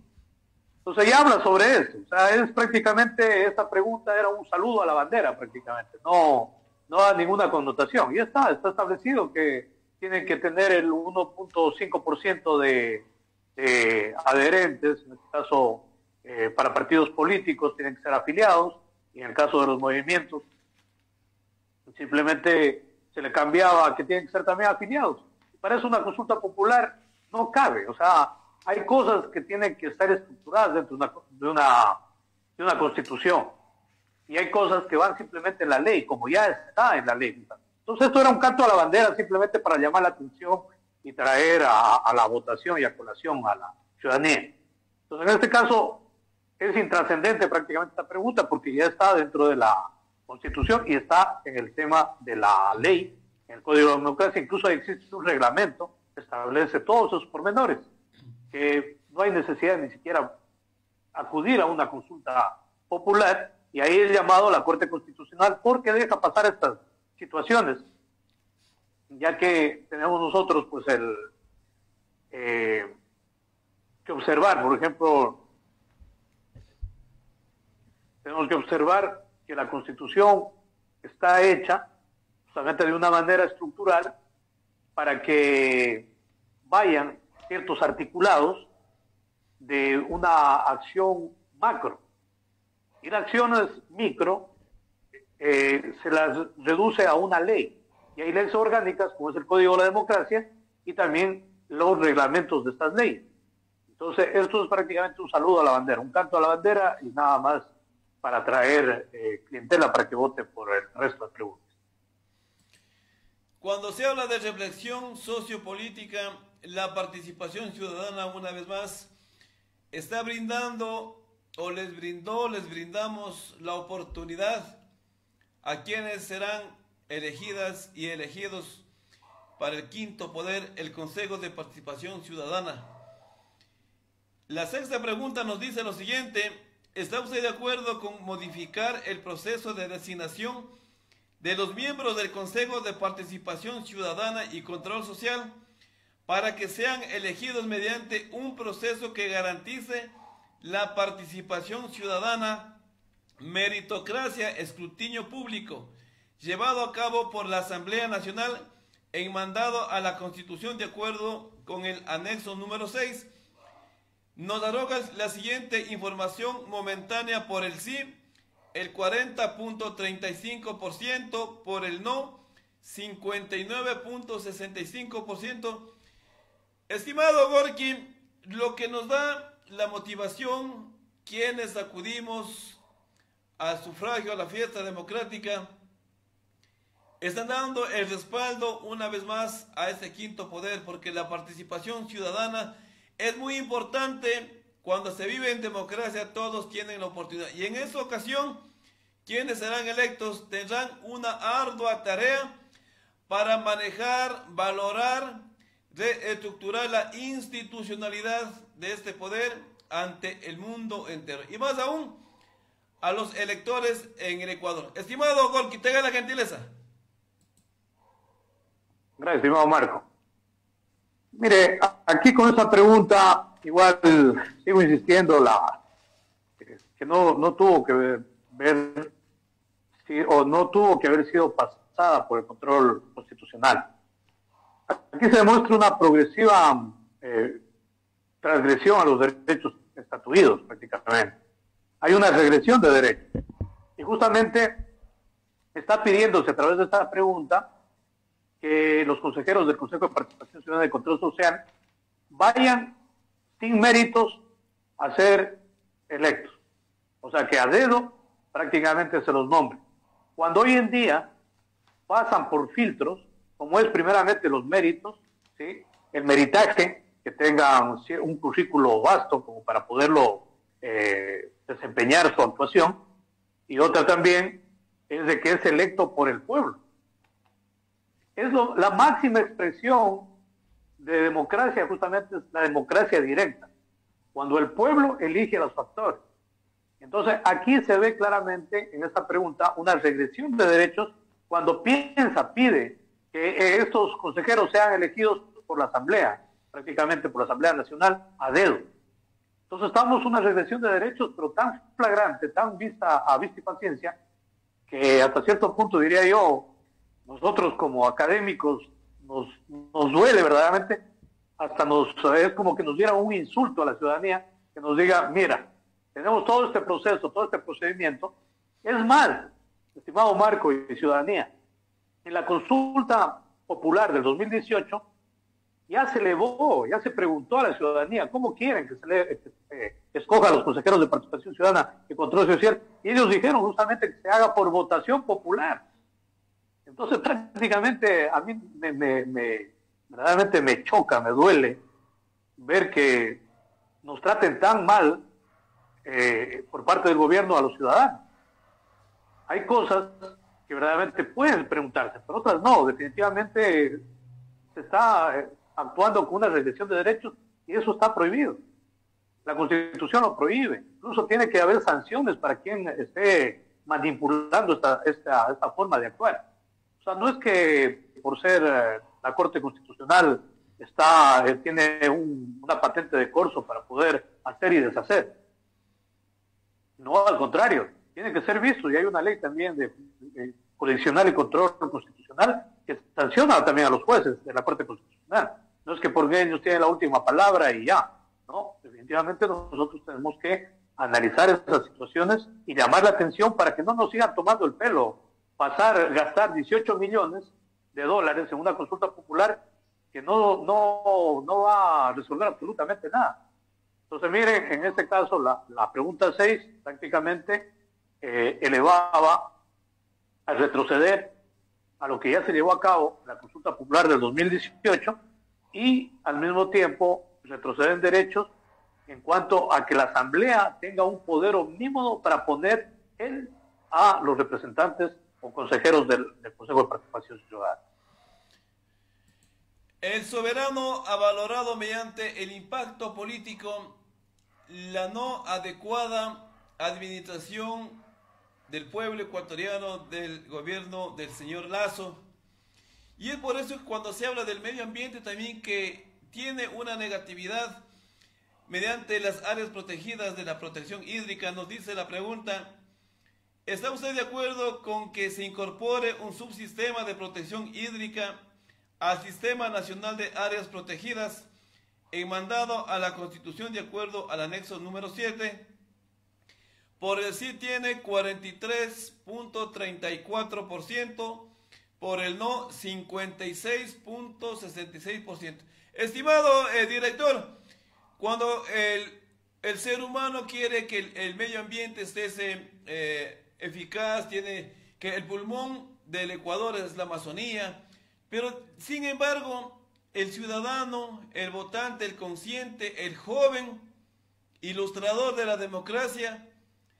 S3: Entonces ya habla sobre eso. O sea, es prácticamente, esta pregunta era un saludo a la bandera prácticamente, no, no da ninguna connotación. Y está, está establecido que tienen que tener el 1.5% de, de adherentes, en este caso eh, para partidos políticos tienen que ser afiliados, y en el caso de los movimientos simplemente se le cambiaba que tienen que ser también afiliados. Para eso una consulta popular no cabe, o sea, hay cosas que tienen que estar estructuradas dentro de una, de una, constitución. Y hay cosas que van simplemente en la ley, como ya está en la ley. Entonces esto era un canto a la bandera simplemente para llamar la atención y traer a, la votación y a colación a la ciudadanía. Entonces en este caso es intrascendente prácticamente esta pregunta porque ya está dentro de la constitución y está en el tema de la ley, en el Código de Democracia, incluso existe un reglamento que establece todos esos pormenores que no hay necesidad ni siquiera acudir a una consulta popular y ahí es llamado a la Corte Constitucional porque deja pasar estas situaciones, ya que tenemos nosotros pues el eh, que observar, por ejemplo, tenemos que observar que la Constitución está hecha justamente de una manera estructural para que vayan ciertos articulados de una acción macro. Y las acciones micro eh, se las reduce a una ley. Y hay leyes orgánicas, como es el Código de la Democracia, y también los reglamentos de estas leyes. Entonces, esto es prácticamente un saludo a la bandera, un canto a la bandera y nada más para traer eh, clientela para que vote por el resto de preguntas.
S1: Cuando se habla de reflexión sociopolítica, la participación ciudadana, una vez más, está brindando o les brindó, les brindamos la oportunidad a quienes serán elegidas y elegidos para el quinto poder, el Consejo de Participación Ciudadana. La sexta pregunta nos dice lo siguiente, ¿está usted de acuerdo con modificar el proceso de designación de los miembros del Consejo de Participación Ciudadana y Control Social para que sean elegidos mediante un proceso que garantice la participación ciudadana, meritocracia, escrutinio público, llevado a cabo por la Asamblea Nacional en mandado a la Constitución de acuerdo con el anexo número 6. Nos arroga la siguiente información momentánea por el sí, el 40.35%, por el no, 59.65%. Estimado Gorky, lo que nos da la motivación, quienes acudimos al sufragio, a la fiesta democrática, están dando el respaldo una vez más a este quinto poder, porque la participación ciudadana es muy importante. Cuando se vive en democracia, todos tienen la oportunidad. Y en esa ocasión, quienes serán electos tendrán una ardua tarea para manejar, valorar, reestructurar la institucionalidad de este poder ante el mundo entero. Y más aún, a los electores en el Ecuador. Estimado Golki, tenga la gentileza.
S3: Gracias, estimado Marco. Mire, aquí con esa pregunta, igual sigo insistiendo, la que no, no tuvo que ver, o no tuvo que haber sido pasada por el control constitucional. Aquí se demuestra una progresiva eh, transgresión a los derechos estatuidos prácticamente. Hay una regresión de derechos. Y justamente está pidiéndose a través de esta pregunta los consejeros del Consejo de Participación Ciudadana de Control Social vayan sin méritos a ser electos. O sea, que a dedo prácticamente se los nombre. Cuando hoy en día pasan por filtros, como es primeramente los méritos, ¿sí? el meritaje, que tengan un currículo vasto como para poderlo eh, desempeñar su actuación, y otra también es de que es electo por el pueblo es la máxima expresión de democracia, justamente es la democracia directa, cuando el pueblo elige a los factores. Entonces, aquí se ve claramente en esta pregunta una regresión de derechos cuando piensa, pide que estos consejeros sean elegidos por la Asamblea, prácticamente por la Asamblea Nacional, a dedo. Entonces, estamos una regresión de derechos, pero tan flagrante, tan vista a vista y paciencia, que hasta cierto punto diría yo, nosotros como académicos nos, nos duele verdaderamente, hasta nos es como que nos diera un insulto a la ciudadanía, que nos diga, mira, tenemos todo este proceso, todo este procedimiento. Es más, estimado Marco y ciudadanía, en la consulta popular del 2018 ya se elevó, ya se preguntó a la ciudadanía cómo quieren que se le eh, escoja a los consejeros de participación ciudadana y control social, y ellos dijeron justamente que se haga por votación popular. Entonces prácticamente a mí me, me, verdaderamente me choca, me duele ver que nos traten tan mal eh, por parte del gobierno a los ciudadanos. Hay cosas que verdaderamente pueden preguntarse, pero otras no. Definitivamente se está eh, actuando con una regresión de derechos y eso está prohibido. La Constitución lo prohíbe. Incluso tiene que haber sanciones para quien esté manipulando esta, esta, esta forma de actuar. Sea, no es que por ser eh, la Corte Constitucional está, eh, tiene una patente de corso para poder hacer y deshacer. No, al contrario, tiene que ser visto y hay una ley también de, de y control constitucional que sanciona también a los jueces de la Corte Constitucional. No es que por ellos tienen la última palabra y ya. No, definitivamente nosotros tenemos que analizar estas situaciones y llamar la atención para que no nos sigan tomando el pelo. Pasar, gastar 18 millones de dólares en una consulta popular que no, no, no va a resolver absolutamente nada. Entonces, miren, en este caso, la, la pregunta 6 prácticamente eh, elevaba a retroceder a lo que ya se llevó a cabo, la consulta popular del 2018, y al mismo tiempo retroceder en derechos en cuanto a que la Asamblea tenga un poder omnímodo para poner él a los representantes consejeros del, Consejo de Participación Ciudadana.
S1: El soberano ha valorado mediante el impacto político la no adecuada administración del pueblo ecuatoriano del gobierno del señor Lazo. Y es por eso que cuando se habla del medio ambiente también que tiene una negatividad mediante las áreas protegidas de la protección hídrica, nos dice la pregunta, ¿está usted de acuerdo con que se incorpore un subsistema de protección hídrica al Sistema Nacional de Áreas Protegidas en mandado a la Constitución de acuerdo al anexo número 7? Por el sí tiene 43.34%, por el no 56.66%. Estimado eh, director, cuando el, ser humano quiere que el, medio ambiente esté eh, eficaz, tiene que el pulmón del Ecuador es la Amazonía, pero sin embargo el ciudadano, el votante, el consciente, el joven, ilustrador de la democracia,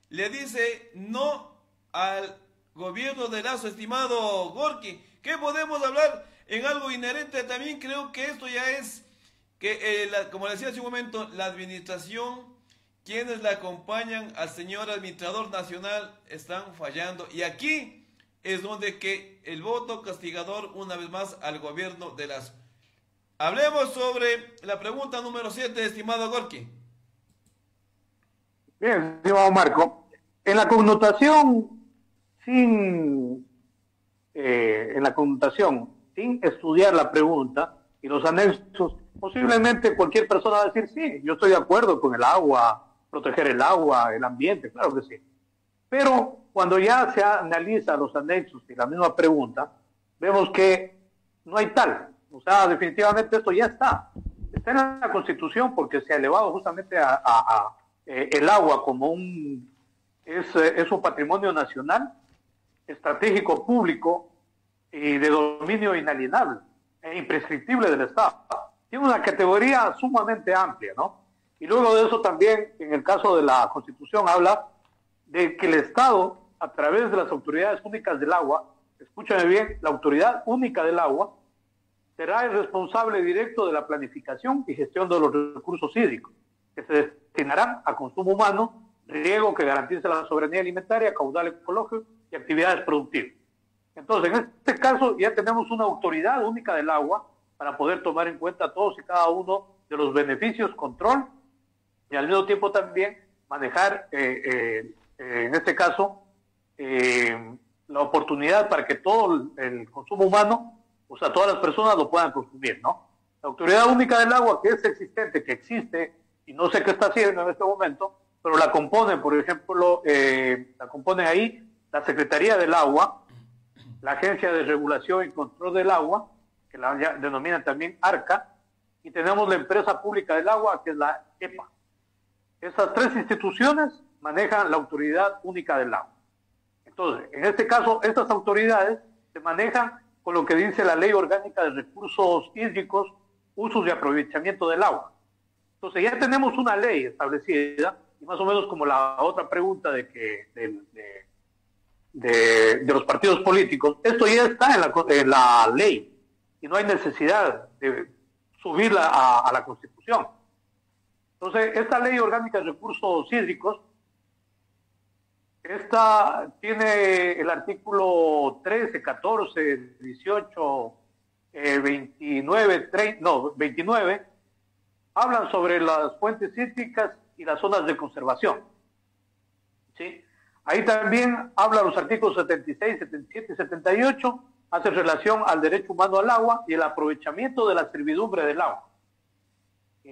S1: le dice no al gobierno de Lazo, estimado Gorky. ¿Qué podemos hablar en algo inherente? También creo que esto ya es que, eh, como decía hace un momento, la administración, quienes la acompañan al señor administrador nacional, están fallando. Y aquí es donde que el voto castigador, una vez más, al gobierno de las... Hablemos sobre la pregunta número 7, estimado Gorky.
S3: Bien, estimado Marco. En la connotación, sin... Eh, en la connotación, sin estudiar la pregunta y los anexos Posiblemente cualquier persona va a decir, sí, yo estoy de acuerdo con el agua, proteger el agua, el ambiente, claro que sí. Pero cuando ya se analiza los anexos y la misma pregunta, vemos que no hay tal. O sea, definitivamente esto ya está. Está en la Constitución porque se ha elevado justamente a, eh, el agua como un es, es un patrimonio nacional, estratégico público y de dominio inalienable e imprescriptible del Estado tiene una categoría sumamente amplia, ¿no? Y luego de eso también, en el caso de la Constitución, habla de que el Estado, a través de las autoridades únicas del agua, escúchame bien, la autoridad única del agua, será el responsable directo de la planificación y gestión de los recursos hídricos, que se destinarán a consumo humano, riego que garantice la soberanía alimentaria, caudal ecológico y actividades productivas. Entonces, en este caso ya tenemos una autoridad única del agua para poder tomar en cuenta todos y cada uno de los beneficios, control y al mismo tiempo también manejar, eh, eh, eh, en este caso, la oportunidad para que todo el, consumo humano, o sea, todas las personas lo puedan consumir, ¿no? La Autoridad Única del Agua, que es existente, que existe, y no sé qué está haciendo en este momento, pero la componen, por ejemplo, la compone ahí la Secretaría del Agua, la Agencia de Regulación y Control del Agua, que la denominan también ARCA, y tenemos la empresa pública del agua, que es la EPA. Esas tres instituciones manejan la autoridad única del agua. Entonces, en este caso, estas autoridades se manejan con lo que dice la Ley Orgánica de Recursos Hídricos, Usos y Aprovechamiento del Agua. Entonces, ya tenemos una ley establecida, y más o menos como la otra pregunta de que de, los partidos políticos, esto ya está en la, en la ley y no hay necesidad de subirla a, la Constitución. Entonces, esta ley orgánica de recursos hídricos, esta tiene el artículo 13, 14, 18, 29, 30, no, 29, hablan sobre las fuentes hídricas y las zonas de conservación. ¿Sí? Ahí también habla los artículos 76, 77 y 78, hace relación al derecho humano al agua y el aprovechamiento de la servidumbre del agua.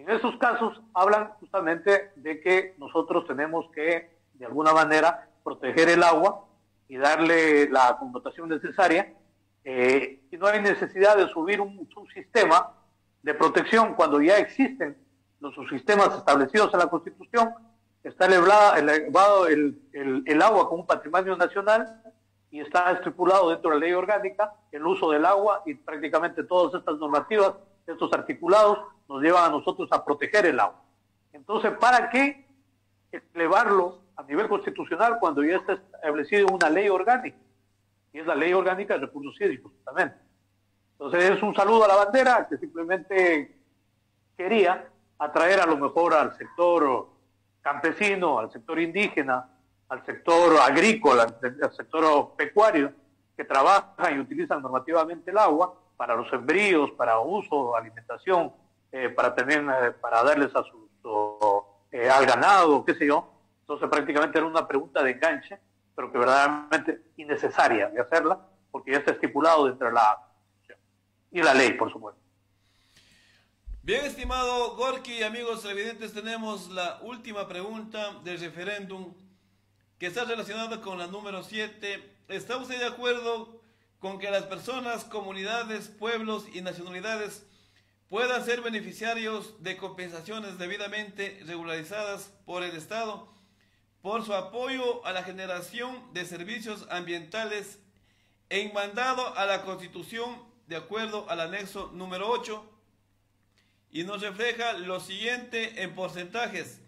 S3: En esos casos hablan justamente de que nosotros tenemos que, de alguna manera, proteger el agua y darle la connotación necesaria. Eh, y no hay necesidad de subir un subsistema de protección cuando ya existen los subsistemas establecidos en la Constitución está elevado el, el, agua como un patrimonio nacional y está estipulado dentro de la ley orgánica el uso del agua y prácticamente todas estas normativas, estos articulados, nos llevan a nosotros a proteger el agua. Entonces, ¿para qué elevarlo a nivel constitucional cuando ya está establecido una ley orgánica? Y es la ley orgánica de recursos hídricos, justamente. Entonces, es un saludo a la bandera que simplemente quería atraer a lo mejor al sector campesino, al sector indígena, al sector agrícola, al sector pecuario, que trabajan y utilizan normativamente el agua para los sembríos, para uso, alimentación, eh, para tener, eh, para darles a su, eh, al ganado, qué sé yo. Entonces prácticamente era una pregunta de enganche, pero que verdaderamente innecesaria de hacerla, porque ya está estipulado dentro de la y la ley, por supuesto.
S1: Bien, estimado Gorky, amigos televidentes, tenemos la última pregunta del referéndum que está relacionada con la número 7. ¿Está usted de acuerdo con que las personas, comunidades, pueblos y nacionalidades puedan ser beneficiarios de compensaciones debidamente regularizadas por el Estado por su apoyo a la generación de servicios ambientales en mandado a la Constitución de acuerdo al anexo número 8? y nos refleja lo siguiente en porcentajes.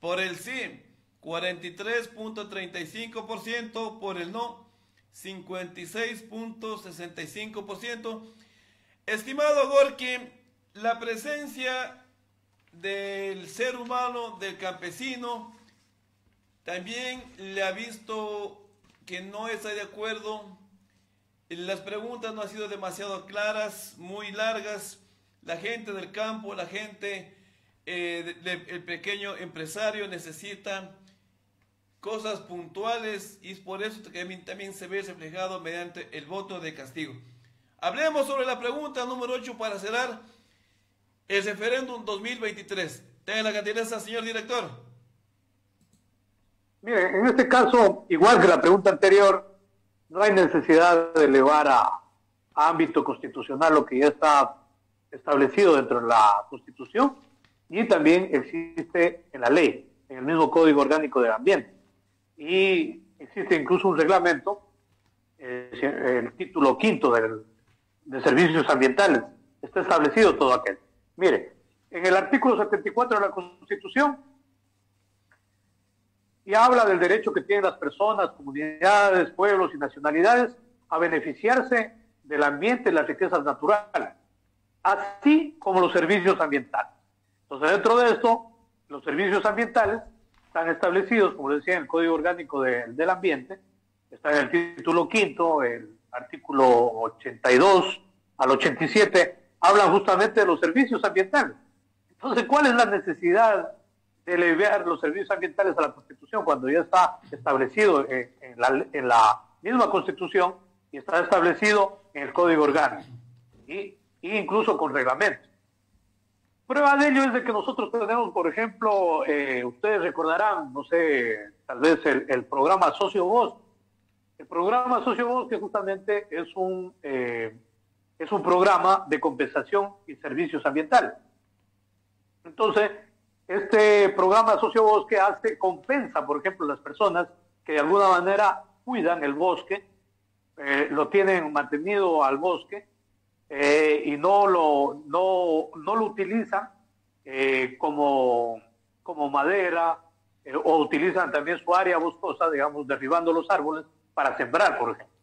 S1: Por el sí, 43.35%, por el no, 56.65%. Estimado Gorky, la presencia del ser humano, del campesino, también le ha visto que no está de acuerdo. Las preguntas no han sido demasiado claras, muy largas la gente del campo, la gente, eh, el pequeño empresario necesita cosas puntuales y es por eso que también se ve reflejado mediante el voto de castigo. Hablemos sobre la pregunta número 8 para cerrar el referéndum 2023. Tenga la gentileza, señor director.
S3: Mire, en este caso, igual que la pregunta anterior, no hay necesidad de elevar a ámbito constitucional lo que ya está establecido dentro de la Constitución y también existe en la ley, en el mismo Código Orgánico del Ambiente. Y existe incluso un reglamento, eh, el título quinto del, de servicios ambientales, está establecido todo aquel. Mire, en el artículo 74 de la Constitución y habla del derecho que tienen las personas, comunidades, pueblos y nacionalidades a beneficiarse del ambiente y las riquezas naturales así como los servicios ambientales. Entonces, dentro de esto, los servicios ambientales están establecidos, como decía, en el Código Orgánico del Ambiente, está en el título quinto, el artículo 82 al 87, hablan justamente de los servicios ambientales. Entonces, ¿cuál es la necesidad de elevar los servicios ambientales a la Constitución cuando ya está establecido en, la, misma Constitución y está establecido en el Código Orgánico? Y incluso con reglamento. Prueba de ello es de que nosotros tenemos, por ejemplo, eh, ustedes recordarán, no sé, tal vez el, programa Socio Voz. El programa Socio Voz que justamente es un, eh, es un programa de compensación y servicios ambientales. Entonces, este programa Socio Bosque hace, compensa, por ejemplo, las personas que de alguna manera cuidan el bosque, eh, lo tienen mantenido al bosque, eh, y no lo, no, no lo utilizan eh, como, como madera o utilizan también su área boscosa, digamos, derribando los árboles para sembrar, por ejemplo.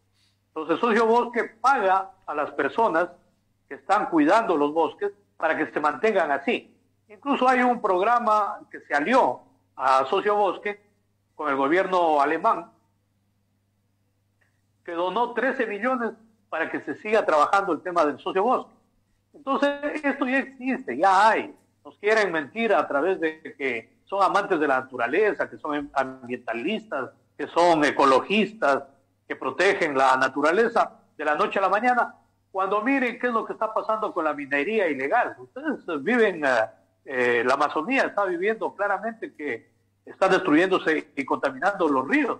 S3: Entonces, Socio Bosque paga a las personas que están cuidando los bosques para que se mantengan así. Incluso hay un programa que se alió a Socio Bosque con el gobierno alemán, que donó 13 millones para que se siga trabajando el tema del socio bosque. Entonces, esto ya existe, ya hay. Nos quieren mentir a través de que son amantes de la naturaleza, que son ambientalistas, que son ecologistas, que protegen la naturaleza de la noche a la mañana, cuando miren qué es lo que está pasando con la minería ilegal. Ustedes viven, eh, eh, la Amazonía está viviendo claramente que está destruyéndose y contaminando los ríos.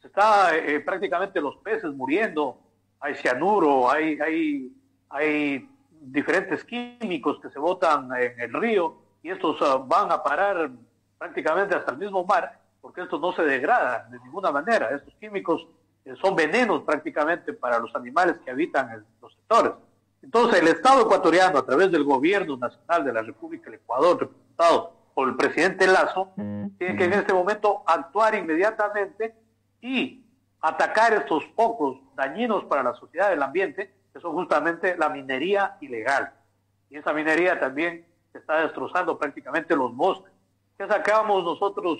S3: Se está eh, prácticamente los peces muriendo, hay cianuro, hay, hay, hay diferentes químicos que se botan en el río y estos van a parar prácticamente hasta el mismo mar porque estos no se degradan de ninguna manera. Estos químicos eh, son venenos prácticamente para los animales que habitan en los sectores. Entonces, el Estado ecuatoriano, a través del gobierno nacional de la República del Ecuador, representado por el presidente Lazo, tiene que en este momento actuar inmediatamente y atacar estos focos dañinos para la sociedad del ambiente, que son justamente la minería ilegal. Y esa minería también está destrozando prácticamente los bosques. ¿Qué sacamos nosotros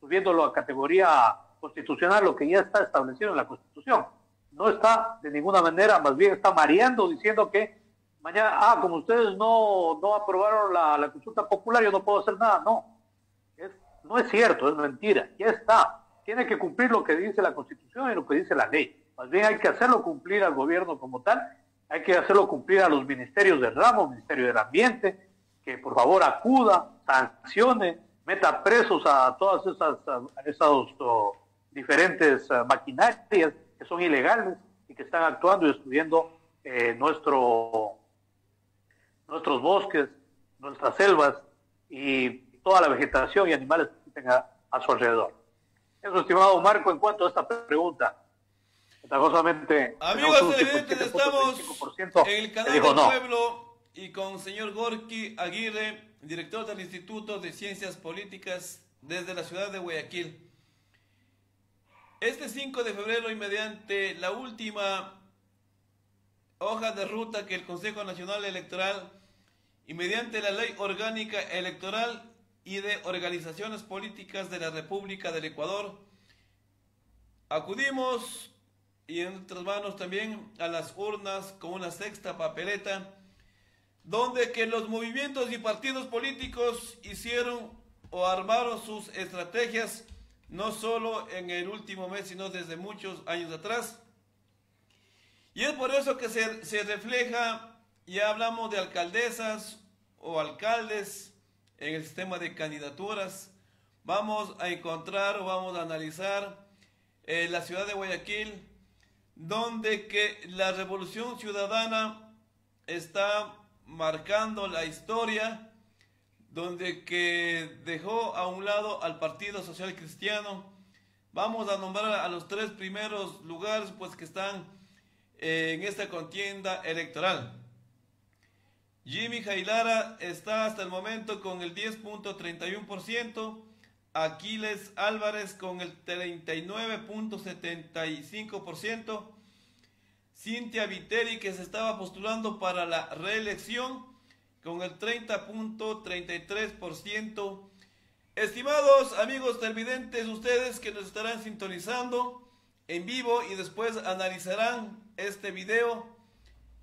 S3: subiéndolo a categoría constitucional, lo que ya está establecido en la Constitución? No está de ninguna manera, más bien está mareando diciendo que mañana, ah, como ustedes no, no aprobaron la, consulta popular, yo no puedo hacer nada. No, es, no es cierto, es mentira, ya está. Tiene que cumplir lo que dice la Constitución y lo que dice la ley. Más bien hay que hacerlo cumplir al gobierno como tal, hay que hacerlo cumplir a los ministerios del ramo, Ministerio del Ambiente, que por favor acuda, sancione, meta presos a todas esas, esos diferentes uh, maquinarias que son ilegales y que están actuando y destruyendo eh, nuestro, nuestros bosques, nuestras selvas y toda la vegetación y animales que tenga a su alrededor. Eso, estimado Marco, en cuanto a esta pregunta.
S1: Amigos televidentes, estamos en el canal del pueblo y con señor Gorky Aguirre, director del Instituto de Ciencias Políticas desde la ciudad de Guayaquil. Este 5 de febrero y mediante la última hoja de ruta que el Consejo Nacional Electoral y mediante la Ley Orgánica Electoral y de Organizaciones Políticas de la República del Ecuador, acudimos y en nuestras manos también a las urnas con una sexta papeleta, donde que los movimientos y partidos políticos hicieron o armaron sus estrategias, no solo en el último mes, sino desde muchos años atrás. Y es por eso que se, se refleja, ya hablamos de alcaldesas o alcaldes en el sistema de candidaturas. Vamos a encontrar o vamos a analizar eh, la ciudad de Guayaquil, donde que la revolución ciudadana está marcando la historia, donde que dejó a un lado al Partido Social Cristiano. Vamos a nombrar a los tres primeros lugares pues que están eh, en esta contienda electoral. Jimmy Jailara está hasta el momento con el 10.31%, Aquiles Álvarez con el 39.75%, Cintia Viteri que se estaba postulando para la reelección con el 30.33%. Estimados amigos televidentes, ustedes que nos estarán sintonizando en vivo y después analizarán este video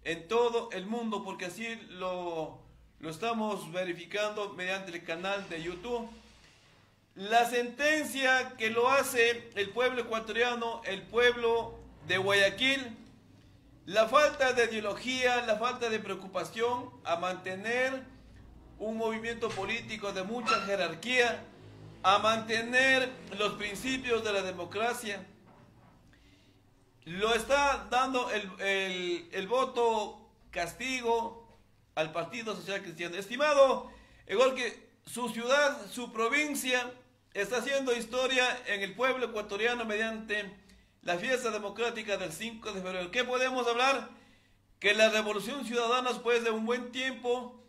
S1: en todo el mundo porque así lo, lo estamos verificando mediante el canal de YouTube. La sentencia que lo hace el pueblo ecuatoriano, el pueblo de Guayaquil, la falta de ideología, la falta de preocupación a mantener un movimiento político de mucha jerarquía, a mantener los principios de la democracia, lo está dando el, el voto castigo al Partido Social Cristiano. Estimado, igual que su ciudad, su provincia, está haciendo historia en el pueblo ecuatoriano mediante la fiesta democrática del 5 de febrero. ¿Qué podemos hablar? Que la revolución ciudadana después de un buen tiempo,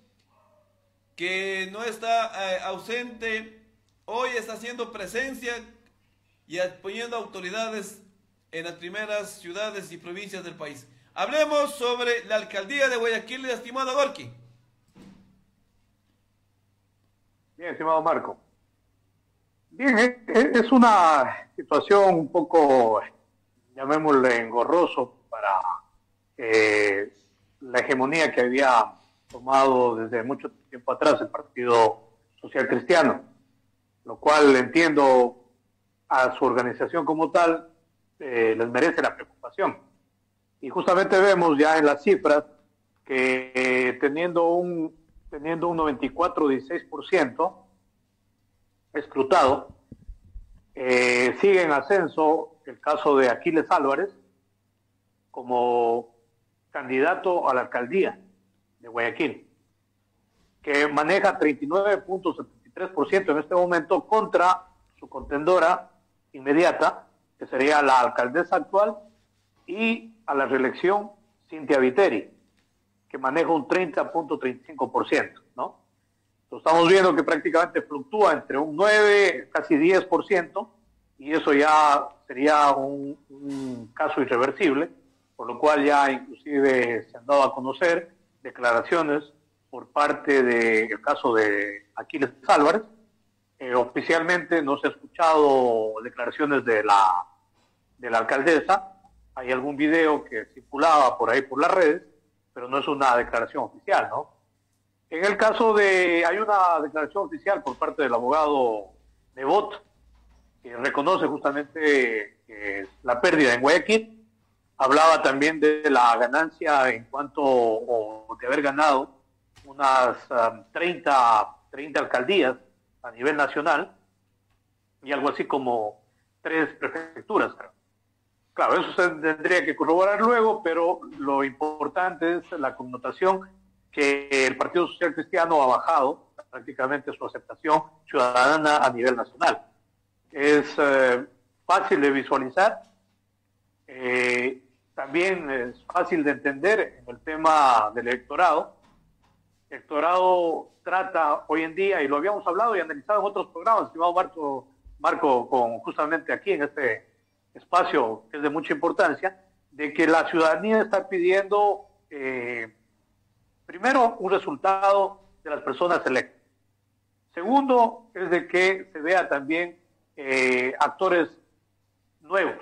S1: que no está eh, ausente, hoy está haciendo presencia y apoyando autoridades en las primeras ciudades y provincias del país. Hablemos sobre la alcaldía de Guayaquil, estimado Gorky.
S3: Bien, estimado Marco. Bien, es una situación un poco, llamémosle, engorroso para eh, la hegemonía que había tomado desde mucho tiempo atrás el Partido Social Cristiano, lo cual entiendo a su organización como tal eh, les merece la preocupación. Y justamente vemos ya en las cifras que eh, teniendo un teniendo un 94-16% escrutado, eh, sigue en ascenso el caso de Aquiles Álvarez como candidato a la alcaldía de Guayaquil, que maneja 39.73% en este momento contra su contendora inmediata, que sería la alcaldesa actual, y a la reelección Cintia Viteri, que maneja un 30.35%, ¿no? Estamos viendo que prácticamente fluctúa entre un 9, casi 10%, y eso ya sería un, caso irreversible, por lo cual ya inclusive se han dado a conocer declaraciones por parte del caso de Aquiles Álvarez. Eh, oficialmente no se ha escuchado declaraciones de la, de la alcaldesa. Hay algún video que circulaba por ahí por las redes, pero no es una declaración oficial, ¿no? En el caso de, hay una declaración oficial por parte del abogado Nebot, que reconoce justamente la pérdida en Guayaquil, hablaba también de la ganancia en cuanto, o de haber ganado unas 30, um, 30 alcaldías a nivel nacional y algo así como tres prefecturas. Claro, eso se tendría que corroborar luego, pero lo importante es la connotación que el Partido Social Cristiano ha bajado prácticamente su aceptación ciudadana a nivel nacional. Es eh, fácil de visualizar, eh, también es fácil de entender en el tema del electorado, el electorado trata hoy en día, y lo habíamos hablado y analizado en otros programas, estimado Marco, Marco con, justamente aquí en este espacio que es de mucha importancia, de que la ciudadanía está pidiendo, eh, primero, un resultado de las personas electas. Segundo, es de que se vea también eh, actores nuevos.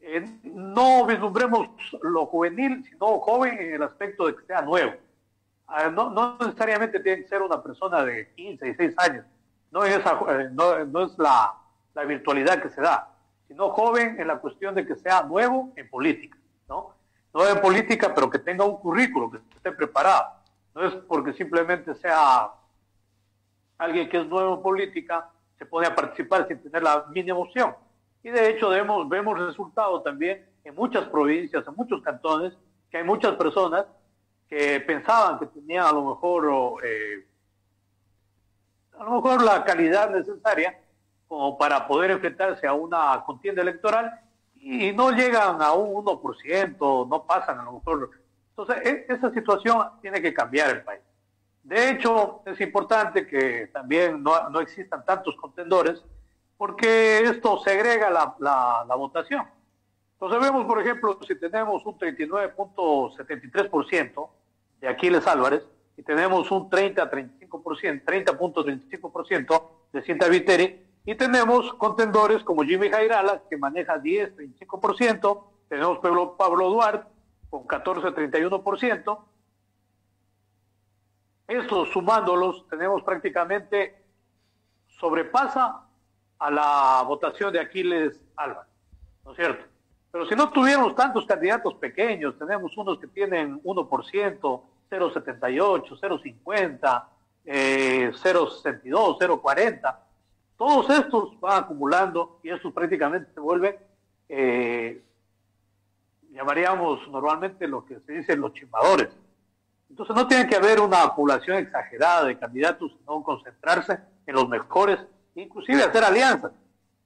S3: Eh, no vislumbremos lo juvenil, sino joven en el aspecto de que sea nuevo Ah, no, no, necesariamente tiene que ser una persona de 15, 16 años. No es, eh, no, es la, la, virtualidad que se da, sino joven en la cuestión de que sea nuevo en política, ¿no? Nuevo en política, pero que tenga un currículo, que esté preparado. No es porque simplemente sea alguien que es nuevo en política, se pone a participar sin tener la mínima opción. Y de hecho vemos, vemos resultados también en muchas provincias, en muchos cantones, que hay muchas personas que pensaban que tenían a lo mejor eh, a lo mejor la calidad necesaria como para poder enfrentarse a una contienda electoral y no llegan a un 1%, no pasan a lo mejor. Entonces, e, esa situación tiene que cambiar el país. De hecho, es importante que también no, no existan tantos contendores porque esto segrega la, la, la votación. Entonces vemos, por ejemplo, si tenemos un 39.73% de Aquiles Álvarez y tenemos un 30-35%, 30.35% de Cinta Viteri y tenemos contendores como Jimmy Jairala que maneja 10-35%, tenemos Pablo, Pablo Duarte con 14-31%. Estos sumándolos tenemos prácticamente sobrepasa a la votación de Aquiles Álvarez, ¿no es cierto? Pero si no tuviéramos tantos candidatos pequeños, tenemos unos que tienen 1%, 0,78, 0,50, eh, 0,62, 0,40. Todos estos van acumulando y estos prácticamente se vuelven, eh, llamaríamos normalmente lo que se dice los chimbadores. Entonces no tiene que haber una población exagerada de candidatos, sino concentrarse en los mejores, inclusive hacer alianzas.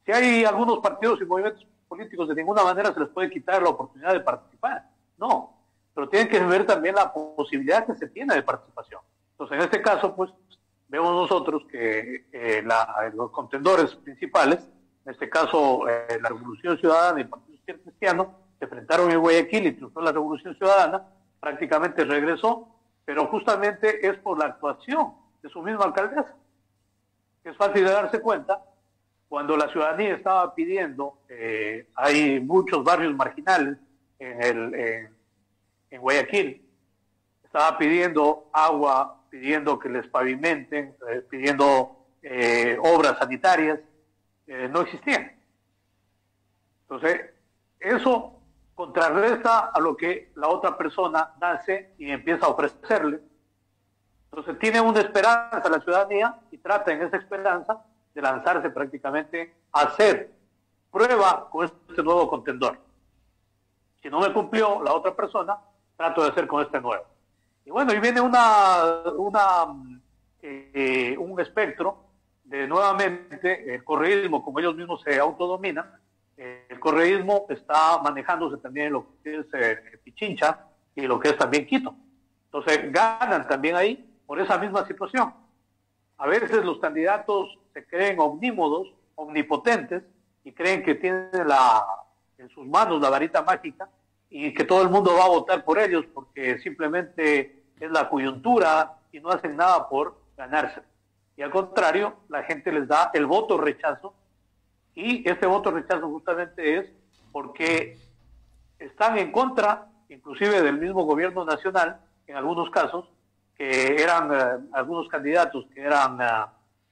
S3: Si hay algunos partidos y movimientos políticos de ninguna manera se les puede quitar la oportunidad de participar. No, pero tienen que ver también la posibilidad que se tiene de participación. Entonces, en este caso, pues, vemos nosotros que eh, los contendores principales, en este caso eh, la Revolución Ciudadana y el Partido Social Cristiano, se enfrentaron en Guayaquil y triunfó la Revolución Ciudadana, prácticamente regresó, pero justamente es por la actuación de su misma alcaldesa. es fácil de darse cuenta cuando la ciudadanía estaba pidiendo, eh, hay muchos barrios marginales en, el, en Guayaquil, estaba pidiendo agua, pidiendo que les pavimenten, eh, pidiendo eh, obras sanitarias, no existían. Entonces, eso contrarresta a lo que la otra persona nace y empieza a ofrecerle. Entonces tiene una esperanza la ciudadanía y trata en esa esperanza de lanzarse prácticamente a hacer prueba con este nuevo contendor. Si no me cumplió la otra persona, trato de hacer con este nuevo. Y bueno, y viene una, eh, un espectro de nuevamente el correísmo, como ellos mismos se autodominan, el correísmo está manejándose también lo que es eh, Pichincha y lo que es también Quito. Entonces ganan también ahí por esa misma situación. A veces los candidatos se creen omnímodos, omnipotentes, y creen que tienen la, en sus manos la varita mágica y que todo el mundo va a votar por ellos porque simplemente es la coyuntura y no hacen nada por ganarse. Y al contrario, la gente les da el voto rechazo y este voto rechazo justamente es porque están en contra, inclusive del mismo gobierno nacional, en algunos casos, que eran eh, algunos candidatos que eran eh,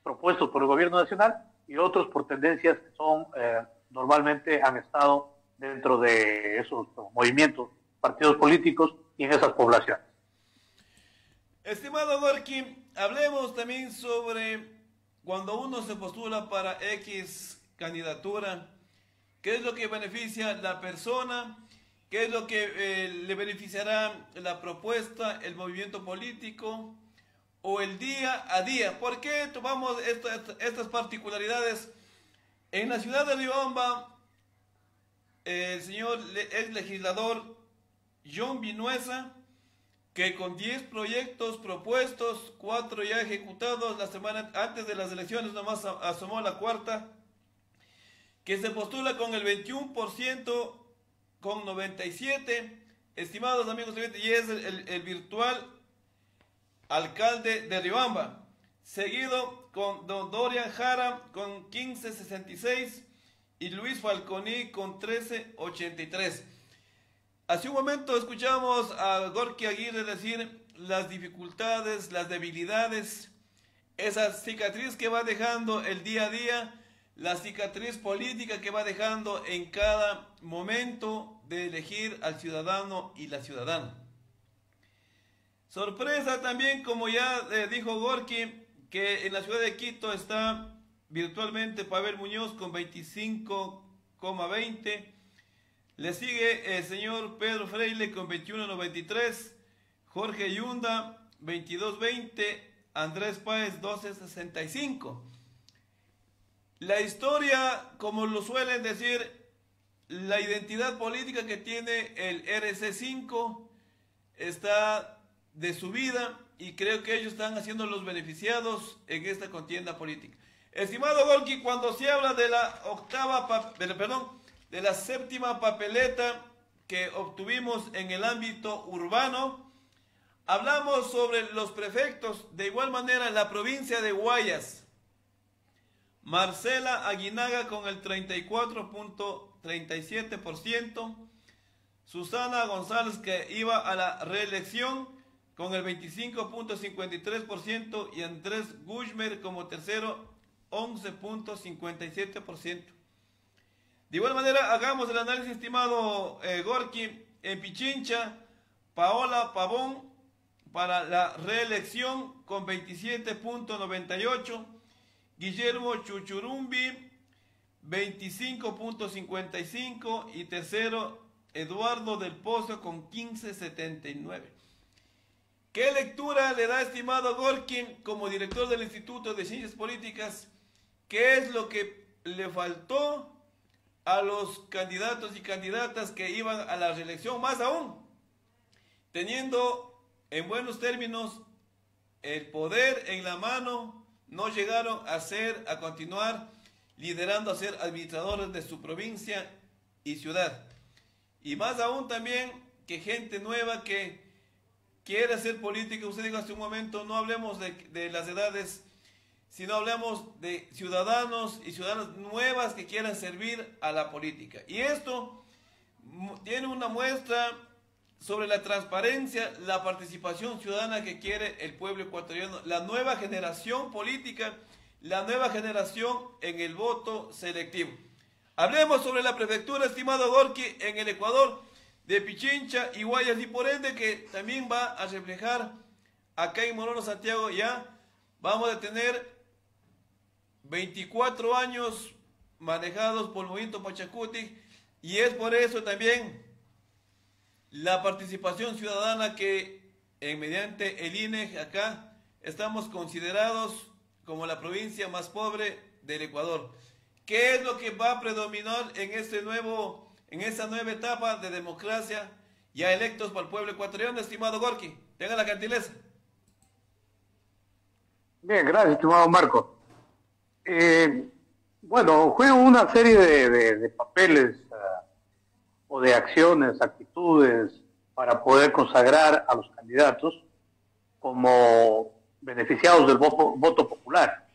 S3: propuestos por el gobierno nacional y otros por tendencias que son eh, normalmente han estado dentro de esos movimientos, partidos políticos y en esas poblaciones.
S1: Estimado Gorky, hablemos también sobre cuando uno se postula para X candidatura, qué es lo que beneficia la persona, qué es lo que eh, le beneficiará la propuesta, el movimiento político o el día a día. ¿Por qué tomamos estas particularidades? En la ciudad de Riobamba, el señor ex legislador John Vinuesa, que con 10 proyectos propuestos, 4 ya ejecutados la semana antes de las elecciones, nomás asomó la cuarta, que se postula con el 21% con 97, estimados amigos y es el, virtual alcalde de Ribamba, seguido con don Dorian Jara con 1566 y Luis Falconi con 1383. Hace un momento escuchamos a Gorky Aguirre decir las dificultades, las debilidades, esa cicatriz que va dejando el día a día la cicatriz política que va dejando en cada momento de elegir al ciudadano y la ciudadana. Sorpresa también, como ya eh, dijo Gorky, que en la ciudad de Quito está virtualmente Pavel Muñoz con 25,20. Le sigue el señor Pedro Freile con 21,93. Jorge Yunda 22,20. Andrés Páez 12,65. La historia, como lo suelen decir, la identidad política que tiene el RC5 está de su vida y creo que ellos están haciendo los beneficiados en esta contienda política. Estimado Golki, cuando se habla de la octava, perdón, de la séptima papeleta que obtuvimos en el ámbito urbano, hablamos sobre los prefectos, de igual manera en la provincia de Guayas, Marcela Aguinaga con el 34.37%. Susana González que iba a la reelección con el 25.53% y Andrés Gushmer como tercero 11.57%. De igual manera, hagamos el análisis estimado eh, Gorky en Pichincha, Paola Pavón para la reelección con 27.98%. Guillermo Chuchurumbi, 25.55 y tercero Eduardo del Pozo con 15.79. ¿Qué lectura le da estimado Gorkin como director del Instituto de Ciencias Políticas? ¿Qué es lo que le faltó a los candidatos y candidatas que iban a la reelección? Más aún, teniendo en buenos términos el poder en la mano no llegaron a ser, a continuar liderando, a ser administradores de su provincia y ciudad. Y más aún también que gente nueva que quiere hacer política, usted dijo hace un momento, no hablemos de, las edades, sino hablamos de ciudadanos y ciudadanas nuevas que quieran servir a la política. Y esto tiene una muestra sobre la transparencia, la participación ciudadana que quiere el pueblo ecuatoriano, la nueva generación política, la nueva generación en el voto selectivo. Hablemos sobre la prefectura, estimado Gorki, en el Ecuador, de Pichincha y Guayas, y por ende que también va a reflejar acá en Morono, Santiago, ya vamos a tener 24 años manejados por el movimiento Pachacuti, y es por eso también la participación ciudadana que en, mediante el INE acá estamos considerados como la provincia más pobre del Ecuador. ¿Qué es lo que va a predominar en este nuevo, en esta nueva etapa de democracia ya electos por el pueblo ecuatoriano, estimado Gorky? Tenga la gentileza.
S3: Bien, gracias, estimado Marco. Eh, bueno, juega una serie de, papeles uh, o de acciones, actitudes para poder consagrar a los candidatos como beneficiados del voto, voto popular.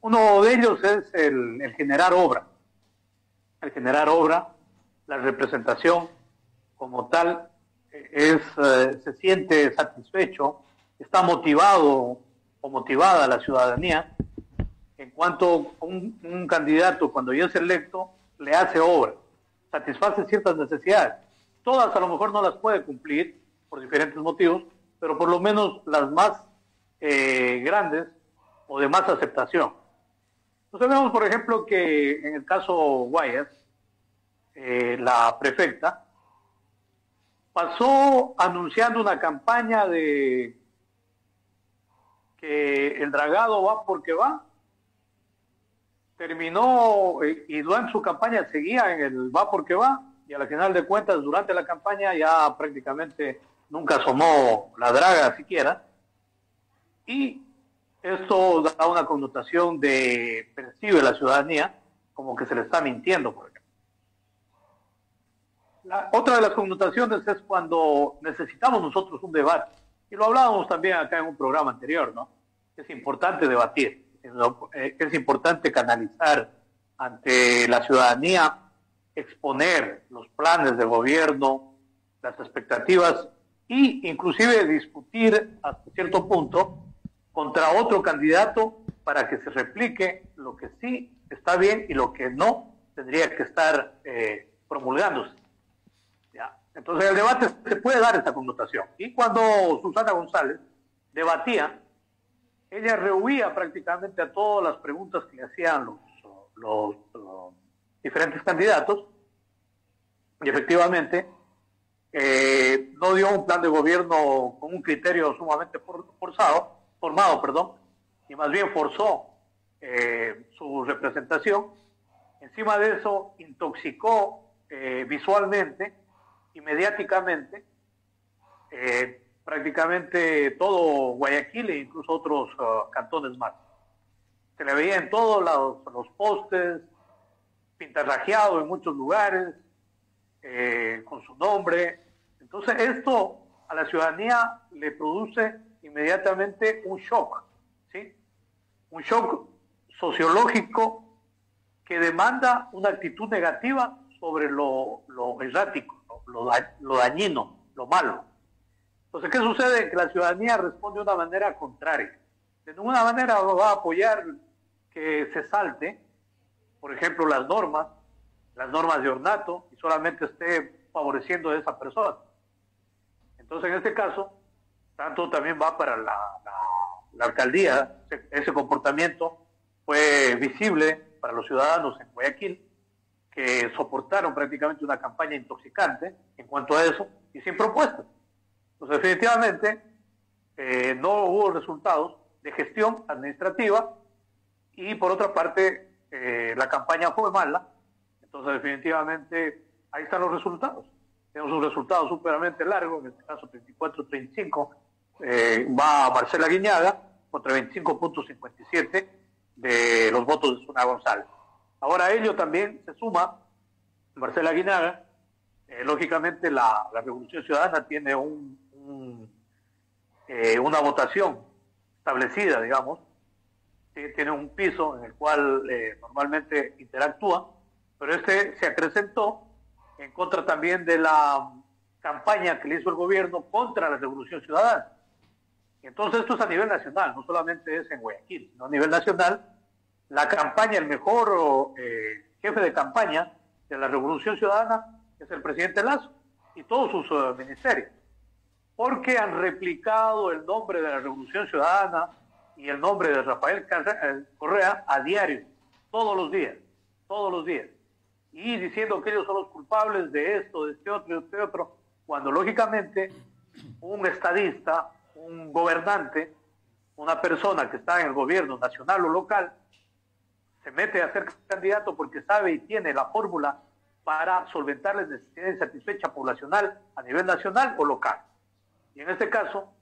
S3: Uno de ellos es el, generar obra. El generar obra, la representación como tal, es, eh, se siente satisfecho, está motivado o motivada la ciudadanía en cuanto un, un candidato cuando ya es electo le hace obra, satisface ciertas necesidades. Todas a lo mejor no las puede cumplir por diferentes motivos, pero por lo menos las más eh, grandes o de más aceptación. Entonces vemos, por ejemplo, que en el caso Guayas, eh, la prefecta pasó anunciando una campaña de que el dragado va porque va. Terminó eh, y durante su campaña seguía en el va porque va y a la final de cuentas durante la campaña ya prácticamente nunca asomó la draga siquiera. Y esto da una connotación de percibe la ciudadanía como que se le está mintiendo, por ejemplo. La, otra de las connotaciones es cuando necesitamos nosotros un debate. Y lo hablábamos también acá en un programa anterior, ¿no? Es importante debatir, eh, es importante canalizar ante la ciudadanía, exponer los planes de gobierno, las expectativas y inclusive discutir hasta cierto punto contra otro candidato para que se replique lo que sí está bien y lo que no tendría que estar eh, promulgándose. ¿ya? Entonces el debate se puede dar esta connotación. Y cuando Susana González debatía, ella rehuía prácticamente a todas las preguntas que le hacían los, los, diferentes candidatos y efectivamente eh, no dio un plan de gobierno con un criterio sumamente forzado, formado, perdón, y más bien forzó eh, su representación. Encima de eso, intoxicó eh, visualmente y mediáticamente prácticamente todo Guayaquil e incluso otros uh, cantones más. Se le veía en todos los, los postes, pintarrajeado en muchos lugares, con su nombre. Entonces esto a la ciudadanía le produce inmediatamente un shock, ¿sí? Un shock sociológico que demanda una actitud negativa sobre lo, errático, lo, lo dañino, lo malo. Entonces, ¿qué sucede? Que la ciudadanía responde de una manera contraria. De ninguna manera va a apoyar que se salte, por ejemplo, las normas, las normas de ornato, y solamente esté favoreciendo a esa persona. Entonces, en este caso, tanto también va para la, alcaldía. Ese comportamiento fue visible para los ciudadanos en Guayaquil, que soportaron prácticamente una campaña intoxicante en cuanto a eso y sin propuestas. Entonces, definitivamente, eh, no hubo resultados de gestión administrativa y, por otra parte, eh, la campaña fue mala. Entonces, definitivamente, ahí están los resultados. Tenemos un resultado superamente largo, en este caso 34-35, eh, va Marcela Guiñaga contra 25.57 de los votos de Zuna González. Ahora ello también se suma Marcela Guiñaga. Eh, lógicamente la, Revolución Ciudadana tiene un, eh, una votación establecida, digamos, tiene un piso en el cual eh, normalmente interactúa, pero este se acrecentó en contra también de la campaña que le hizo el gobierno contra la Revolución Ciudadana. Entonces esto es a nivel nacional, no solamente es en Guayaquil, sino a nivel nacional. La campaña, el mejor eh, jefe de campaña de la Revolución Ciudadana es el presidente Lazo y todos sus ministerios, porque han replicado el nombre de la Revolución Ciudadana y el nombre de Rafael eh, Correa a diario, todos los días, todos los días, y diciendo que ellos son los culpables de esto, de este otro, de este otro, cuando lógicamente un estadista, un gobernante, una persona que está en el gobierno nacional o local, se mete a ser candidato porque sabe y tiene la fórmula para solventar las necesidades insatisfecha poblacional a nivel nacional o local. Y en este caso,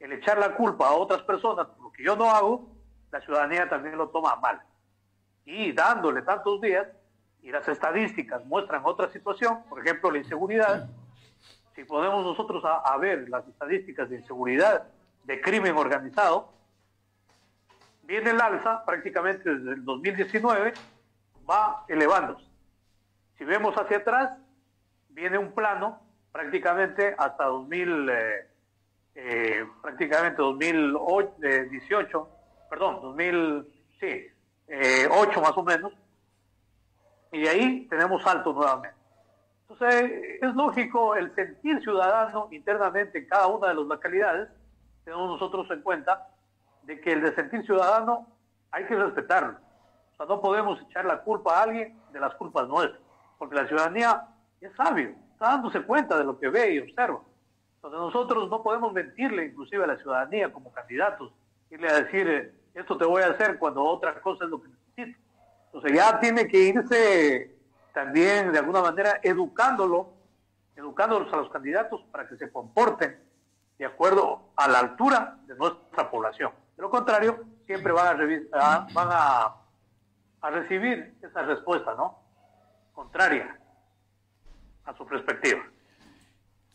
S3: el echar la culpa a otras personas por lo que yo no hago, la ciudadanía también lo toma mal. Y dándole tantos días, y las estadísticas muestran otra situación, por ejemplo, la inseguridad, si podemos nosotros a, ver las estadísticas de inseguridad, de crimen organizado, viene el alza prácticamente desde el 2019, va elevándose. Si vemos hacia atrás, viene un plano prácticamente hasta 2000, eh, eh, prácticamente 2018, perdón, 2008 eh, más o menos, y de ahí tenemos salto nuevamente. Entonces, es lógico el sentir ciudadano internamente en cada una de las localidades, tenemos nosotros en cuenta de que el sentir ciudadano hay que respetarlo. O sea, no podemos echar la culpa a alguien de las culpas nuestras, porque la ciudadanía es sabio, está dándose cuenta de lo que ve y observa. Nosotros no podemos mentirle inclusive a la ciudadanía como candidatos, irle a decir, eh, esto te voy a hacer cuando otra cosa es lo que necesito. Entonces ya tiene que irse también de alguna manera educándolo, educándolos a los candidatos para que se comporten de acuerdo a la altura de nuestra población. De lo contrario, siempre van a, van a recibir esa respuesta, ¿no? Contraria a su perspectiva.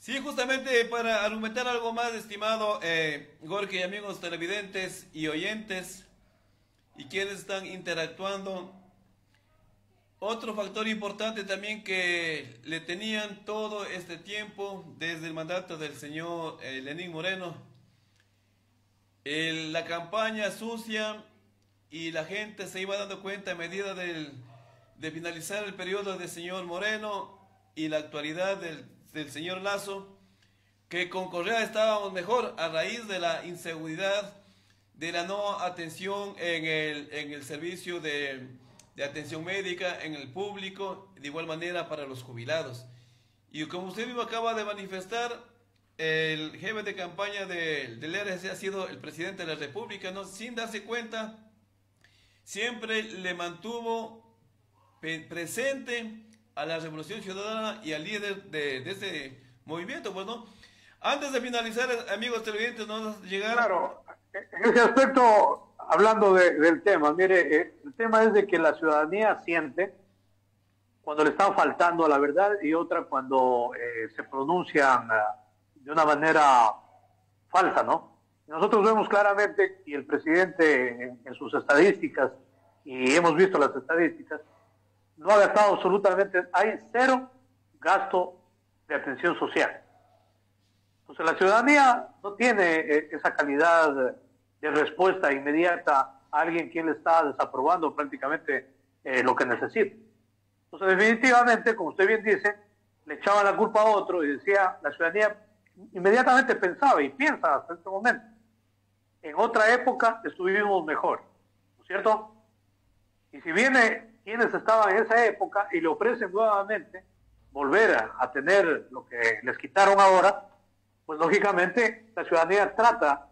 S1: Sí, justamente para argumentar algo más, estimado eh, Gorky y amigos televidentes y oyentes, y quienes están interactuando otro factor importante también que le tenían todo este tiempo, desde el mandato del señor eh, Lenín Moreno, la campaña sucia y la gente se iba dando cuenta a medida del, de finalizar el periodo del señor Moreno y la actualidad del, del señor Lazo, que con Correa estábamos mejor a raíz de la inseguridad, de la no atención en el, en el servicio de de atención médica en el público, de igual manera para los jubilados. Y como usted mismo acaba de manifestar, el jefe de campaña del, del RC ha sido el presidente de la República, ¿no? sin darse cuenta, siempre le mantuvo presente a la Revolución Ciudadana y al líder de, de ese movimiento, pues, ¿no? Antes de finalizar, amigos televidentes, nos llegar...
S3: Claro, en ese aspecto hablando del tema, mire, eh, el tema es de que la ciudadanía siente cuando le están faltando a la verdad y otra cuando eh, se pronuncian eh, de una manera falsa, ¿no? Nosotros vemos claramente, y el presidente en, sus estadísticas, y hemos visto las estadísticas, no ha gastado absolutamente, hay cero gasto de atención social. Entonces la ciudadanía no tiene esa calidad de respuesta inmediata a alguien quien le está desaprobando prácticamente eh, lo que necesita. Entonces, definitivamente, como usted bien dice, le echaban la culpa a otro y decía, la ciudadanía inmediatamente pensaba y piensa hasta este momento, en otra época estuvimos mejor, ¿no es cierto? Y si viene quienes estaban en esa época y le ofrecen nuevamente volver a, tener lo que les quitaron ahora, pues lógicamente la ciudadanía trata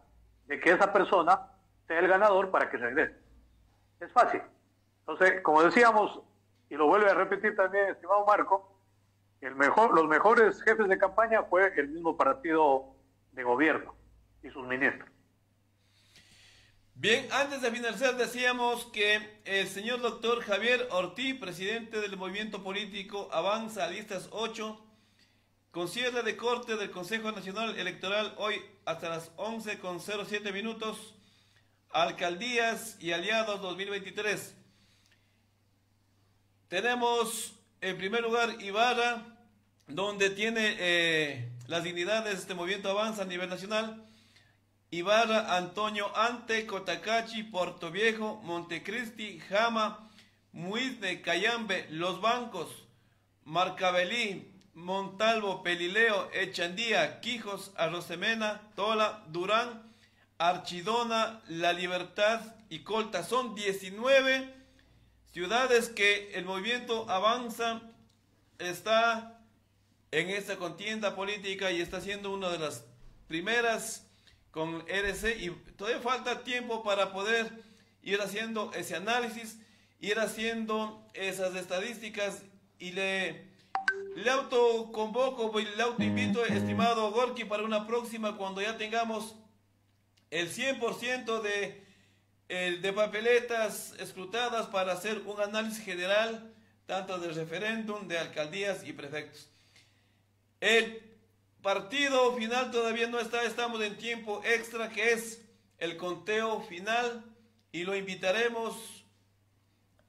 S3: de que esa persona sea el ganador para que regrese. Es fácil. Entonces, como decíamos, y lo vuelve a repetir también, estimado Marco, el mejor, los mejores jefes de campaña fue el mismo partido de gobierno y sus ministros.
S1: Bien, antes de finalizar decíamos que el señor doctor Javier Ortiz, presidente del movimiento político Avanza Listas 8, con cierre de corte del Consejo Nacional Electoral hoy hasta las 11 con 07 minutos, Alcaldías y Aliados 2023. Tenemos en primer lugar Ibarra, donde tiene eh, las dignidades de este movimiento Avanza a nivel nacional. Ibarra, Antonio Ante, Cotacachi, Puerto Viejo, Montecristi, Jama, Muizne, Cayambe, Los Bancos, Marcabelí, Montalvo, Pelileo, Echandía, Quijos, Arrosemena, Tola, Durán, Archidona, La Libertad y Colta. Son 19 ciudades que el movimiento avanza, está en esta contienda política y está siendo una de las primeras con RC y todavía falta tiempo para poder ir haciendo ese análisis, ir haciendo esas estadísticas y le le autoconvoco, le autoinvito, estimado Gorky, para una próxima cuando ya tengamos el 100% de, de papeletas escrutadas para hacer un análisis general tanto del referéndum, de alcaldías y prefectos. El partido final todavía no está, estamos en tiempo extra, que es el conteo final, y lo invitaremos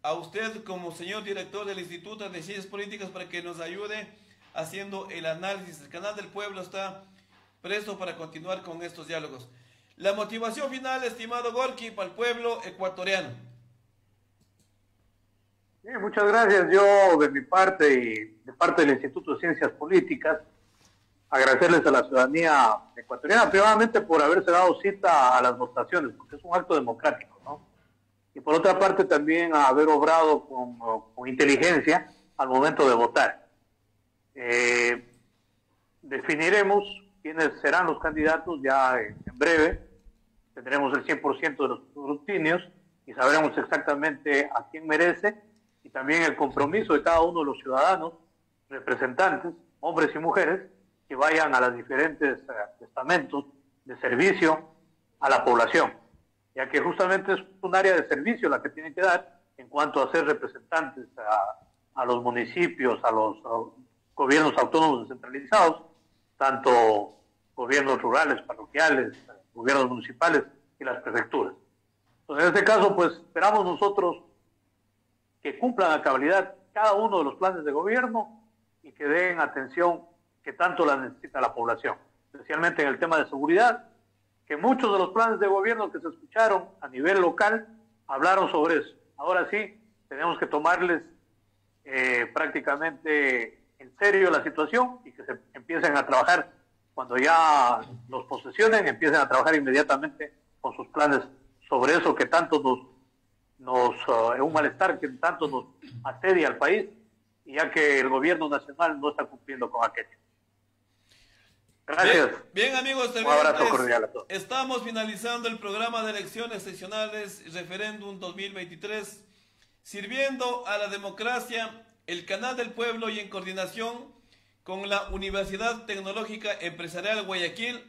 S1: a usted como señor director del Instituto de Ciencias Políticas para que nos ayude haciendo el análisis. El canal del pueblo está presto para continuar con estos diálogos. La motivación final, estimado Gorky, para el pueblo ecuatoriano.
S3: muchas gracias. Yo, de mi parte y de parte del Instituto de Ciencias Políticas, agradecerles a la ciudadanía ecuatoriana, primeramente por haberse dado cita a las votaciones, porque es un acto democrático y por otra parte también haber obrado con, inteligencia al momento de votar. Eh, definiremos quiénes serán los candidatos ya en, breve, tendremos el 100% de los escrutinios y sabremos exactamente a quién merece y también el compromiso de cada uno de los ciudadanos, representantes, hombres y mujeres, que vayan a los diferentes eh, estamentos de servicio a la población ya que justamente es un área de servicio la que tienen que dar en cuanto a ser representantes a, los municipios, a los, gobiernos autónomos descentralizados, tanto gobiernos rurales, parroquiales, gobiernos municipales y las prefecturas. Entonces, en este caso, pues esperamos nosotros que cumplan a cabalidad cada uno de los planes de gobierno y que den atención que tanto la necesita la población, especialmente en el tema de seguridad que muchos de los planes de gobierno que se escucharon a nivel local hablaron sobre eso. Ahora sí, tenemos que tomarles eh, prácticamente en serio la situación y que se empiecen a trabajar cuando ya los posesionen, empiecen a trabajar inmediatamente con sus planes sobre eso que tanto nos, nos uh, es un malestar que tanto nos asedia al país, ya que el gobierno nacional no está cumpliendo con aquello.
S1: Gracias. Bien, amigos, Estamos finalizando el programa de elecciones seccionales Referéndum 2023, sirviendo a la democracia, el canal del pueblo y en coordinación con la Universidad Tecnológica Empresarial Guayaquil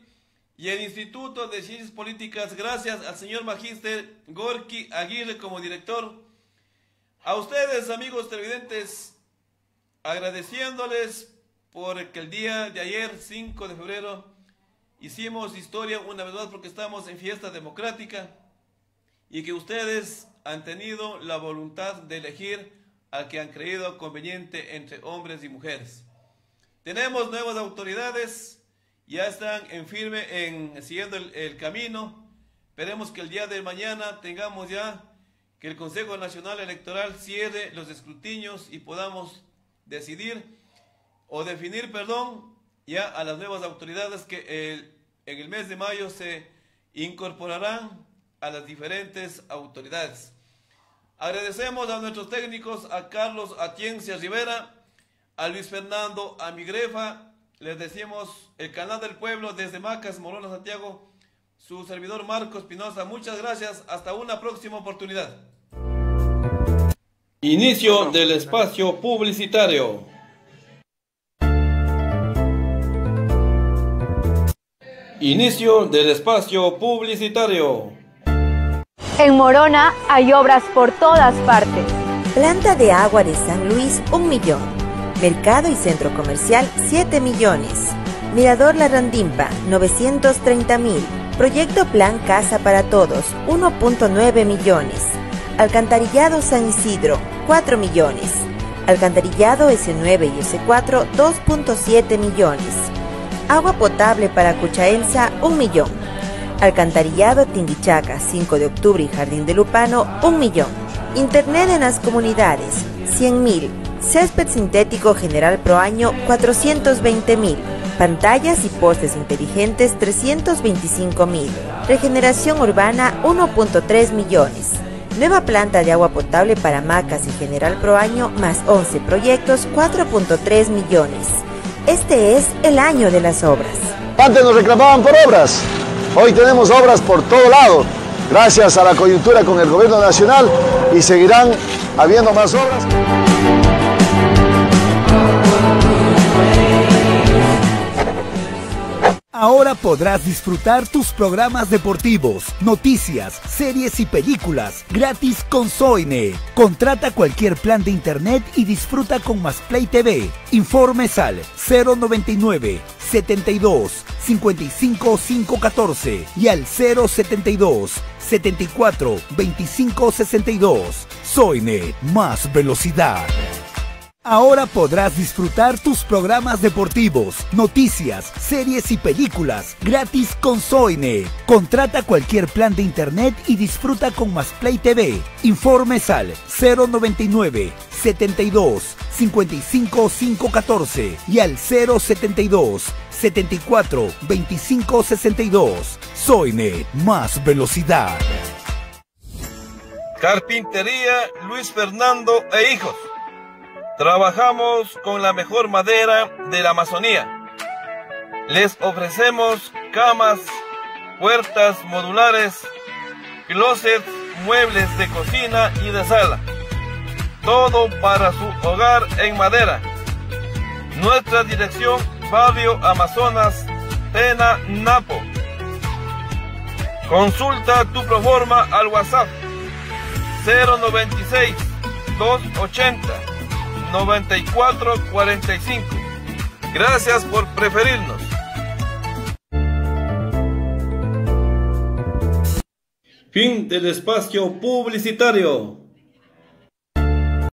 S1: y el Instituto de Ciencias Políticas, gracias al señor Magíster Gorky Aguirre como director. A ustedes, amigos televidentes, agradeciéndoles porque el día de ayer, 5 de febrero, hicimos historia una vez más porque estamos en fiesta democrática y que ustedes han tenido la voluntad de elegir al que han creído conveniente entre hombres y mujeres. Tenemos nuevas autoridades, ya están en firme, en siguiendo el, el camino. Esperemos que el día de mañana tengamos ya que el Consejo Nacional Electoral cierre los escrutinios y podamos decidir o definir, perdón, ya a las nuevas autoridades que en el mes de mayo se incorporarán a las diferentes autoridades. Agradecemos a nuestros técnicos, a Carlos Atiencia Rivera, a Luis Fernando Amigrefa, les decimos el canal del pueblo desde Macas, Morona, Santiago, su servidor Marcos Pinoza. Muchas gracias, hasta una próxima oportunidad. Inicio del espacio publicitario. Inicio del espacio publicitario.
S2: En Morona hay obras por todas partes.
S4: Planta de agua de San Luis, un millón. Mercado y centro comercial, 7 millones. Mirador La Randimpa, 930 mil. Proyecto Plan Casa para Todos, 1.9 millones. Alcantarillado San Isidro, 4 millones. Alcantarillado S9 y S4, 2.7 millones. Agua potable para Cuchaenza, 1 millón. Alcantarillado Tinguichaca, 5 de octubre y Jardín de Lupano, 1 millón. Internet en las comunidades, 100 mil. Césped sintético general pro año, 420 mil. Pantallas y postes inteligentes, 325 mil. Regeneración urbana, 1.3 millones. Nueva planta de agua potable para Macas y General Pro Año, más 11 proyectos, 4.3 millones. Este es el año de las obras.
S5: Antes nos reclamaban por obras. Hoy tenemos obras por todo lado, gracias a la coyuntura con el gobierno nacional y seguirán habiendo más obras.
S6: Ahora podrás disfrutar tus programas deportivos, noticias, series y películas gratis con Soine. Contrata cualquier plan de internet y disfruta con Más Play TV. Informes al 099 72 55 514 y al 072 74 25 62. Soine, más velocidad. Ahora podrás disfrutar tus programas deportivos, noticias, series y películas gratis con Soine. Contrata cualquier plan de internet y disfruta con Más Play TV. Informes al 099 72 55 514 y al 072 74 25 62. Soine, más velocidad.
S1: Carpintería Luis Fernando e Hijos. Trabajamos con la mejor madera de la Amazonía. Les ofrecemos camas, puertas modulares, closets, muebles de cocina y de sala. Todo para su hogar en madera. Nuestra dirección, Barrio Amazonas, Tena, Napo. Consulta tu proforma al WhatsApp 096 280 9445. Gracias por preferirnos. Fin del espacio publicitario.